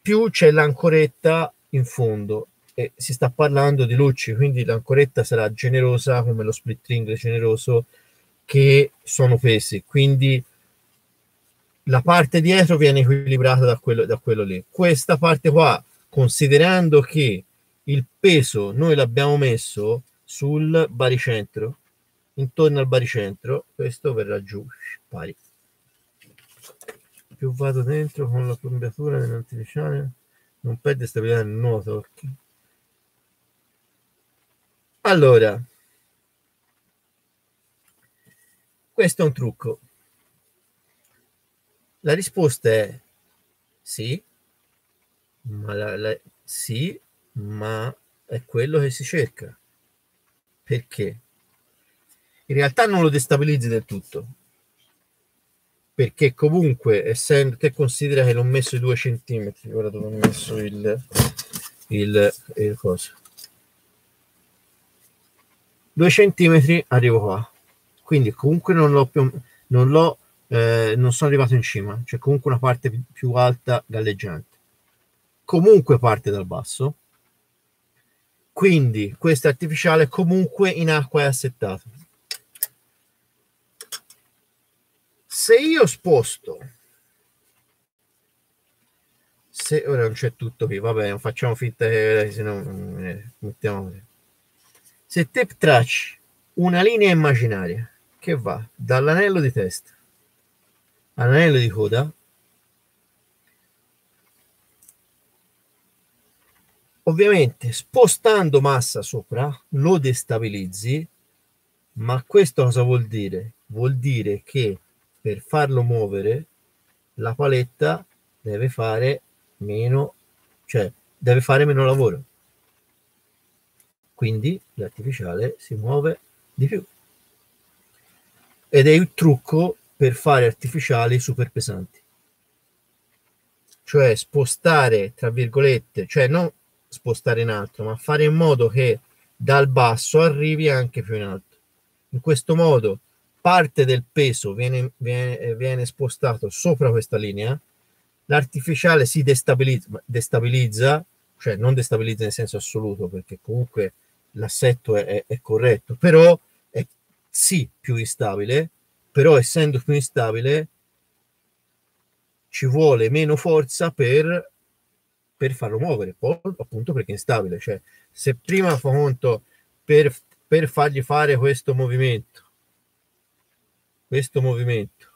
[SPEAKER 1] più c'è l'ancoretta in fondo e si sta parlando di lucci, quindi l'ancoretta sarà generosa come lo split ring generoso che sono pesi, quindi la parte dietro viene equilibrata da quello, da quello lì. Questa parte qua, considerando che il peso noi l'abbiamo messo sul baricentro, intorno al baricentro, questo verrà giù pari. Più vado dentro con la plombiatura dell'artificiale, non perde stabilità nel nuoto. Okay. Allora, questo è un trucco. La risposta è sì, ma la, la, sì, ma è quello che si cerca. Perché? In realtà non lo destabilizzi del tutto. Perché comunque, essendo te considera che l'ho messo i due centimetri, ora dove ho messo il, il, il coso 2 centimetri arrivo qua. Quindi comunque non l'ho più non l'ho eh, non sono arrivato in cima. C'è comunque una parte più alta galleggiante. Comunque parte dal basso. Quindi questo artificiale comunque in acqua è assettato se io sposto se ora non c'è tutto qui vabbè non facciamo finta che se no eh, mettiamo se te tracci una linea immaginaria che va dall'anello di testa all'anello di coda, ovviamente spostando massa sopra lo destabilizzi, ma questo cosa vuol dire? Vuol dire che per farlo muovere la paletta deve fare meno, cioè deve fare meno lavoro quindi l'artificiale si muove di più. Ed è il trucco per fare artificiali super pesanti. Cioè spostare, tra virgolette, cioè non spostare in alto, ma fare in modo che dal basso arrivi anche più in alto. In questo modo parte del peso viene, viene, viene spostato sopra questa linea, l'artificiale si destabilizza, destabilizza, cioè non destabilizza in senso assoluto, perché comunque l'assetto è, è, corretto, però è sì più instabile, però essendo più instabile ci vuole meno forza per, per farlo muovere, appunto perché è instabile, cioè se prima fa conto per, per fargli fare questo movimento, questo movimento,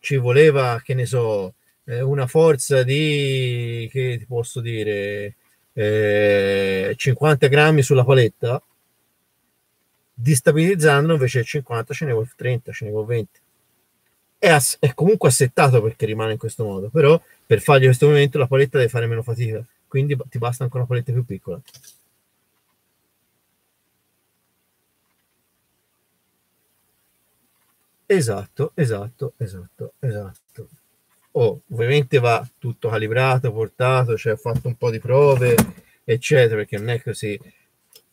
[SPEAKER 1] ci voleva, che ne so, eh, una forza di, che ti posso dire, eh, 50 grammi sulla paletta, distabilizzando invece il 50 ce ne vuole 30, ce ne vuole 20. È, ass- è, comunque assettato perché rimane in questo modo, però per fargli questo movimento la paletta deve fare meno fatica, quindi ti basta anche una paletta più piccola. Esatto, esatto, esatto, esatto oh, ovviamente va tutto calibrato, portato, cioè fatto un po' di prove, eccetera, perché non è così.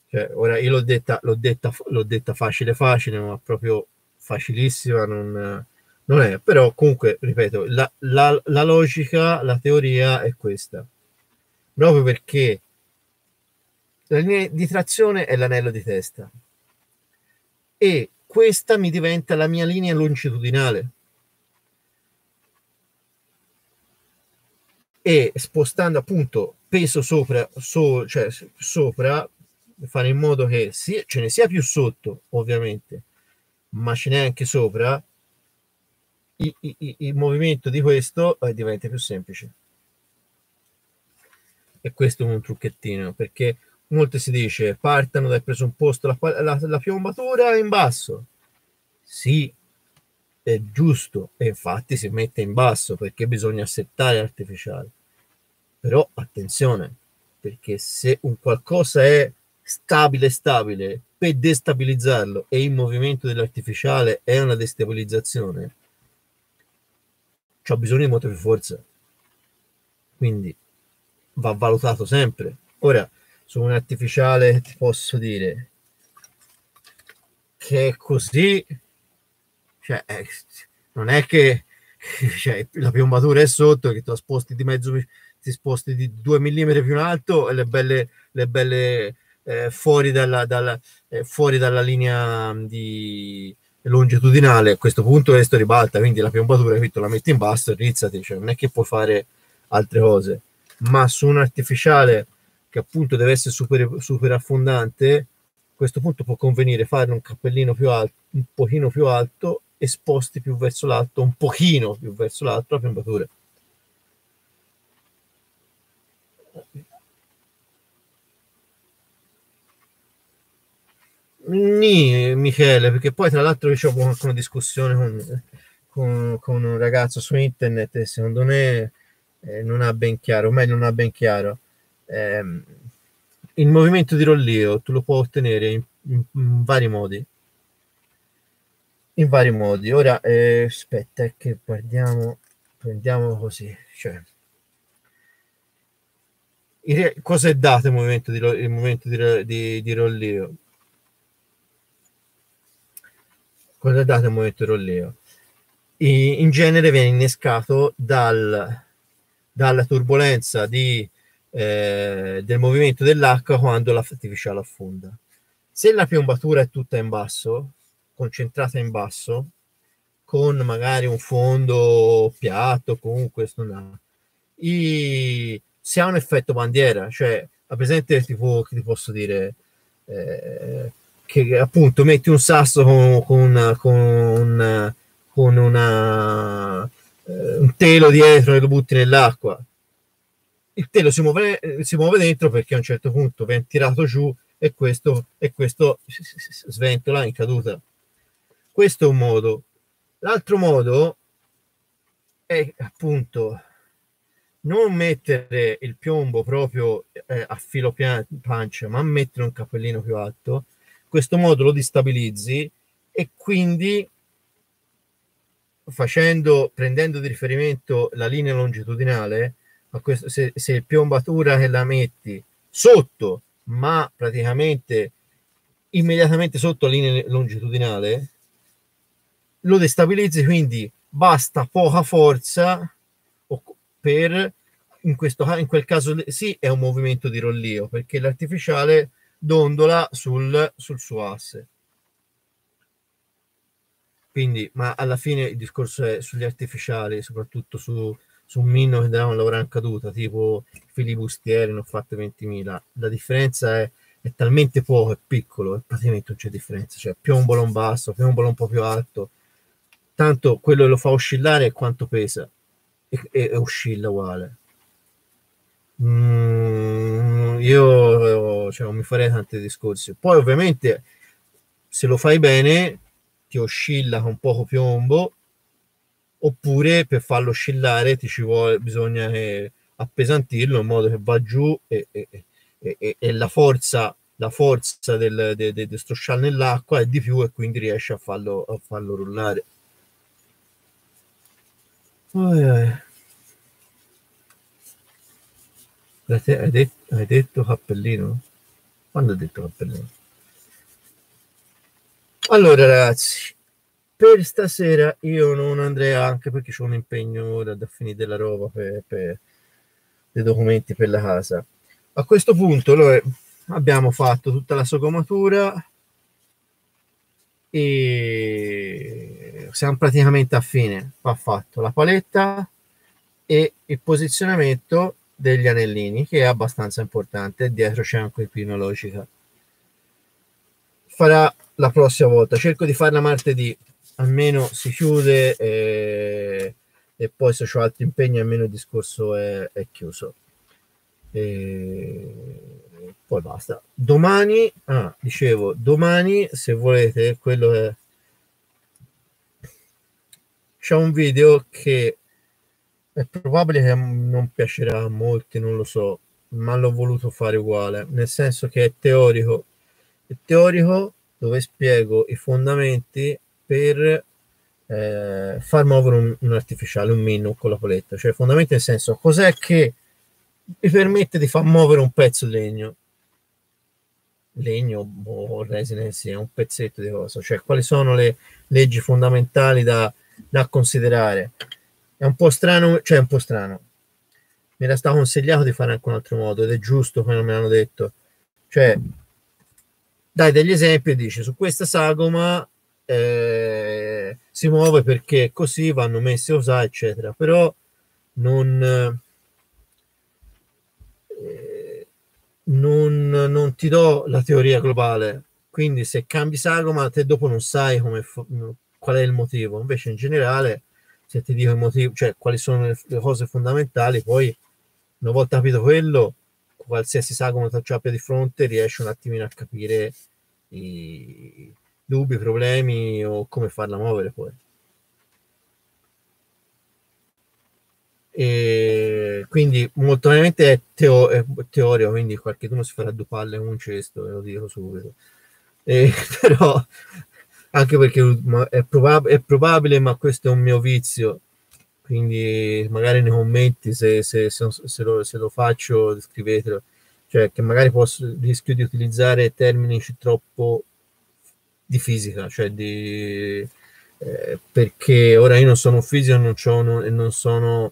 [SPEAKER 1] Cioè, ora io l'ho detta, l'ho detta, l'ho detta facile facile, ma proprio facilissima non, non è. Però comunque, ripeto, la, la, la logica, la teoria è questa. Proprio perché la linea di trazione è l'anello di testa e questa mi diventa la mia linea longitudinale e spostando appunto peso sopra, so, cioè sopra, fare in modo che sia, ce ne sia più sotto, ovviamente, ma ce n'è anche sopra, il, il, il movimento di questo eh, diventa più semplice. E questo è un trucchettino, perché molto si dice partano dal presupposto la, la, la piombatura in basso. Sì, è giusto, e infatti si mette in basso perché bisogna settare l'artificiale. Però attenzione, perché se un qualcosa è stabile stabile per destabilizzarlo e il movimento dell'artificiale è una destabilizzazione c'ho bisogno di molta più forza quindi va valutato sempre. Ora su un artificiale ti posso dire che è così cioè è, non è che cioè, la piombatura è sotto che tu la sposti di mezzo ti sposti di due millimetri più in alto e le belle, le belle eh, fuori, dalla, dalla, eh, fuori, dalla, linea di longitudinale. A questo punto questo ribalta quindi la piombatura qui la metti in basso e rizzati cioè non è che puoi fare altre cose. Ma su un artificiale che appunto deve essere super, super affondante a questo punto può convenire fare un cappellino più alto un pochino più alto e sposti più verso l'alto un pochino più verso l'alto la piombatura Nì, Michele, perché poi tra l'altro io ho anche una discussione con, con, con, un ragazzo su internet e secondo me eh, non ha ben chiaro, o meglio non ha ben chiaro. Eh, il movimento di rollio tu lo puoi ottenere in, in, in vari modi. In vari modi. Ora, eh, aspetta che guardiamo, prendiamo così. Cioè, cosa è dato il movimento di, il movimento di, di, di rollio? cosa date il movimento rolleo? in genere viene innescato dal, dalla turbolenza di, eh, del movimento dell'acqua quando l'artificiale affonda. Se la piombatura è tutta in basso, concentrata in basso, con magari un fondo piatto, comunque I, si ha un effetto bandiera, cioè a presente tipo che ti posso dire eh, che appunto metti un sasso con, con, con, con una, eh, un telo dietro e lo butti nell'acqua. Il telo si muove, si muove dentro perché a un certo punto viene tirato giù e questo, e questo sventola in caduta. Questo è un modo. L'altro modo è appunto non mettere il piombo proprio eh, a filo pancia, ma mettere un cappellino più alto questo modo lo distabilizzi e quindi facendo, prendendo di riferimento la linea longitudinale, questo, se, se piombatura che la metti sotto, ma praticamente immediatamente sotto la linea longitudinale, lo destabilizzi, quindi basta poca forza per, in, questo, in quel caso sì, è un movimento di rollio, perché l'artificiale dondola sul, sul suo asse. Quindi, ma alla fine il discorso è sugli artificiali, soprattutto su, su un minno che devono lavorare in caduta, tipo filibustieri, ne ho fatte 20.000. La differenza è, è talmente poco, è piccolo, praticamente non c'è differenza. Cioè, piombolo in basso, piombolo un po' più alto. Tanto quello che lo fa oscillare è quanto pesa e, e, oscilla uguale. Mm, io cioè, non mi farei tanti discorsi. Poi, ovviamente, se lo fai bene, ti oscilla con poco piombo, oppure per farlo oscillare ti ci vuole, bisogna eh, appesantirlo in modo che va giù e, e, e, e la forza, la forza del, de, de, de nell'acqua è di più e quindi riesce a farlo, a farlo rullare. Oh, yeah. Hai detto, hai detto cappellino? Quando ho detto cappellino? Allora ragazzi, per stasera io non andrei anche perché ho un impegno ora da finire della roba per, per dei documenti per la casa. A questo punto noi abbiamo fatto tutta la sogomatura e siamo praticamente a fine. Va fatto la paletta e il posizionamento degli anellini che è abbastanza importante dietro c'è anche il pino logica farà la prossima volta. Cerco di farla martedì, almeno si chiude e, e poi se ho altri impegni almeno il discorso è, è chiuso. E poi basta. Domani, ah, dicevo, domani se volete, quello è c'è un video che è probabile che non piacerà a molti, non lo so, ma l'ho voluto fare uguale, nel senso che è teorico. È teorico dove spiego i fondamenti per eh, far muovere un, un, artificiale, un minu con la paletta. Cioè, fondamenti nel senso, cos'è che mi permette di far muovere un pezzo di legno? Legno o resina sia un pezzetto di cosa? Cioè, quali sono le leggi fondamentali da, da considerare? È un po' strano, cioè un po' strano. Mi era stato consigliato di fare anche un altro modo ed è giusto come me l'hanno detto. Cioè, dai degli esempi e dici su questa sagoma eh, si muove perché così vanno messi a usare, eccetera. Però non, eh, non, non ti do la teoria globale. Quindi se cambi sagoma, te dopo non sai come, qual è il motivo. Invece in generale, se ti dico il motivo, cioè quali sono le, le cose fondamentali, poi una volta capito quello, qualsiasi sagoma tu abbia di fronte, riesci un attimino a capire i dubbi, problemi o come farla muovere poi. E quindi molto probabilmente è, teo- è teorico, quindi qualcuno si farà due palle con un cesto, ve lo dico subito. E, però anche perché è, probab- è probabile, ma questo è un mio vizio, quindi magari nei commenti se, se, se, se lo, lo, faccio scrivetelo. Cioè che magari posso, rischio di utilizzare termini troppo di fisica cioè di eh, perché ora io non sono un fisico non e non sono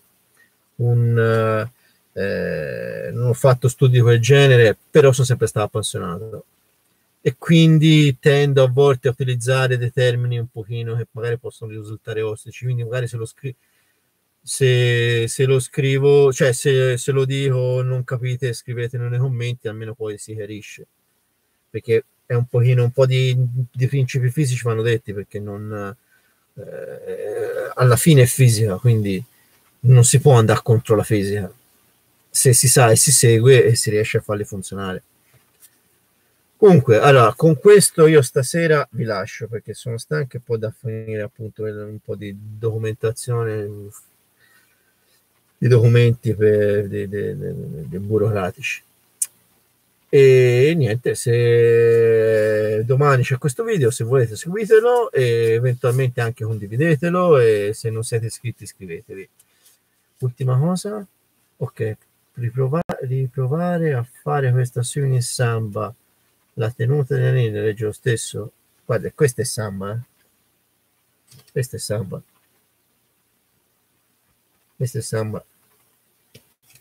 [SPEAKER 1] un eh, non ho fatto studi di quel genere però sono sempre stato appassionato e quindi tendo a volte a utilizzare dei termini un pochino che magari possono risultare ostici quindi magari se lo scrivo se, se, lo scrivo, cioè se, se, lo dico non capite, scrivetelo nei commenti, almeno poi si chiarisce. Perché è un pochino, un po' di, di principi fisici vanno detti, perché non, eh, alla fine è fisica, quindi non si può andare contro la fisica. Se si sa e si segue e si riesce a farli funzionare. Comunque, allora, con questo io stasera vi lascio perché sono stanco e poi da finire appunto un po' di documentazione di documenti per, di, di, di, burocratici. E niente, se domani c'è questo video, se volete seguitelo e eventualmente anche condividetelo e se non siete iscritti iscrivetevi. Ultima cosa, ok, riprovare, riprovare a fare questa swing in samba, la tenuta delle linee, legge lo stesso. Guarda, questa è samba, eh? Questa è samba. Questa è samba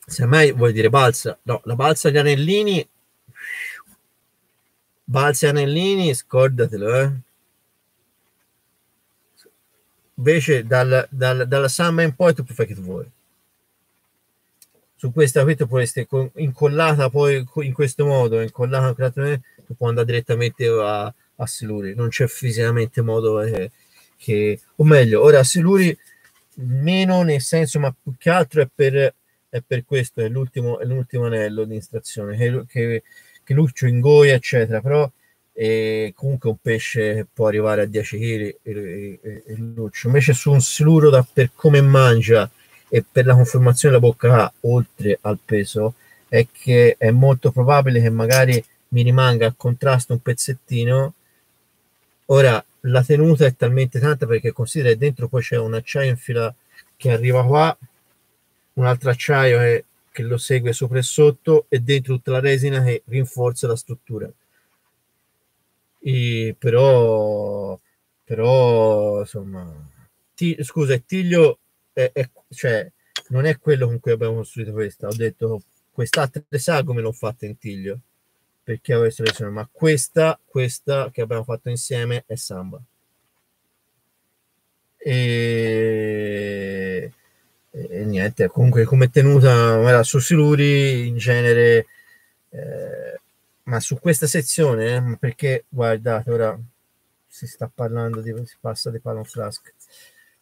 [SPEAKER 1] se mai vuoi dire balsa, no, la balsa agli anellini, balsa anellini, scordatelo, eh. Invece dal, dal, dalla samba in poi tu puoi fare che tu vuoi. Su questa tu puoi essere incollata poi in questo modo, incollata tu puoi andare direttamente a, a Siluri, non c'è fisicamente modo che, che o meglio, ora Siluri meno nel senso, ma più che altro è per è per questo è l'ultimo, è l'ultimo anello di istruzione che, che, che Luccio ingoia eccetera. Però è comunque un pesce può arrivare a 10 kg il, il, Luccio. Invece su un siluro da, per come mangia e per la conformazione della bocca oltre al peso è che è molto probabile che magari mi rimanga a contrasto un pezzettino ora la tenuta è talmente tanta perché considera che dentro poi c'è un acciaio in fila che arriva qua un altro acciaio che, che lo segue sopra e sotto e dentro tutta la resina che rinforza la struttura. E però, però insomma, ti, scusa, tiglio è, è, cioè, non è quello con cui abbiamo costruito questa. Ho detto quest'altra sagome l'ho fatta in tiglio perché avevo selezionato, ma questa, questa che abbiamo fatto insieme è samba. E e niente, comunque come tenuta era su Siluri in genere, eh, ma su questa sezione, eh, perché guardate ora si sta parlando di si passa di Palm Flask.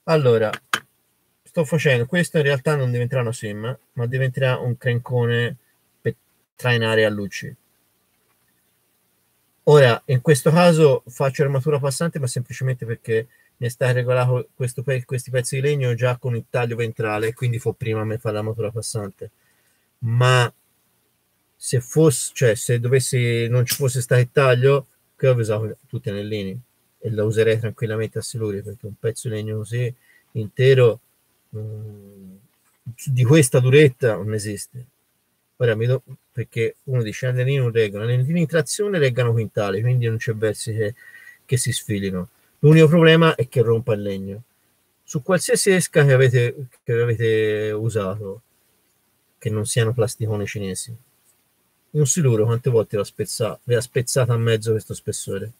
[SPEAKER 1] Allora, sto facendo questo in realtà non diventerà una sim, ma diventerà un crencone per trainare a luci. Ora, in questo caso faccio armatura passante, ma semplicemente perché mi sta regolato questo, questi pezzi di legno già con il taglio ventrale, quindi fu prima a me fare l'armatura passante. Ma se fosse, cioè, se dovessi, non ci fosse stato il taglio, qui ho usato tutti i anellini e la userei tranquillamente a siluri perché un pezzo di legno così intero di questa duretta non esiste. Ora mi do, perché uno dice anellini non reggono, anellini in trazione reggano quintali, quindi non c'è versi che, che si sfilino. L'unico problema è che rompa il legno. Su qualsiasi esca che avete, che avete usato, che non siano plasticone cinesi, un siluro quante volte l'ha spezzato, vi ha spezzato a mezzo questo spessore?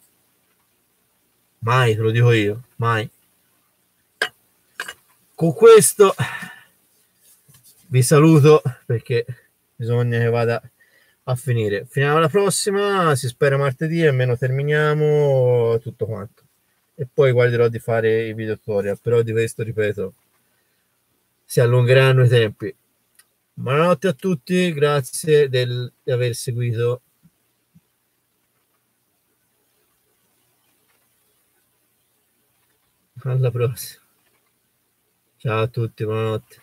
[SPEAKER 1] Mai, te lo dico io, mai. Con questo vi saluto perché bisogna che vada a finire. Finiamo la prossima, si spera martedì, almeno terminiamo tutto quanto. E poi guarderò di fare i video tutorial, però di questo, ripeto, si allungheranno i tempi. Buonanotte a tutti, grazie del, di aver seguito. Alla prossima. Ciao a tutti, buonanotte.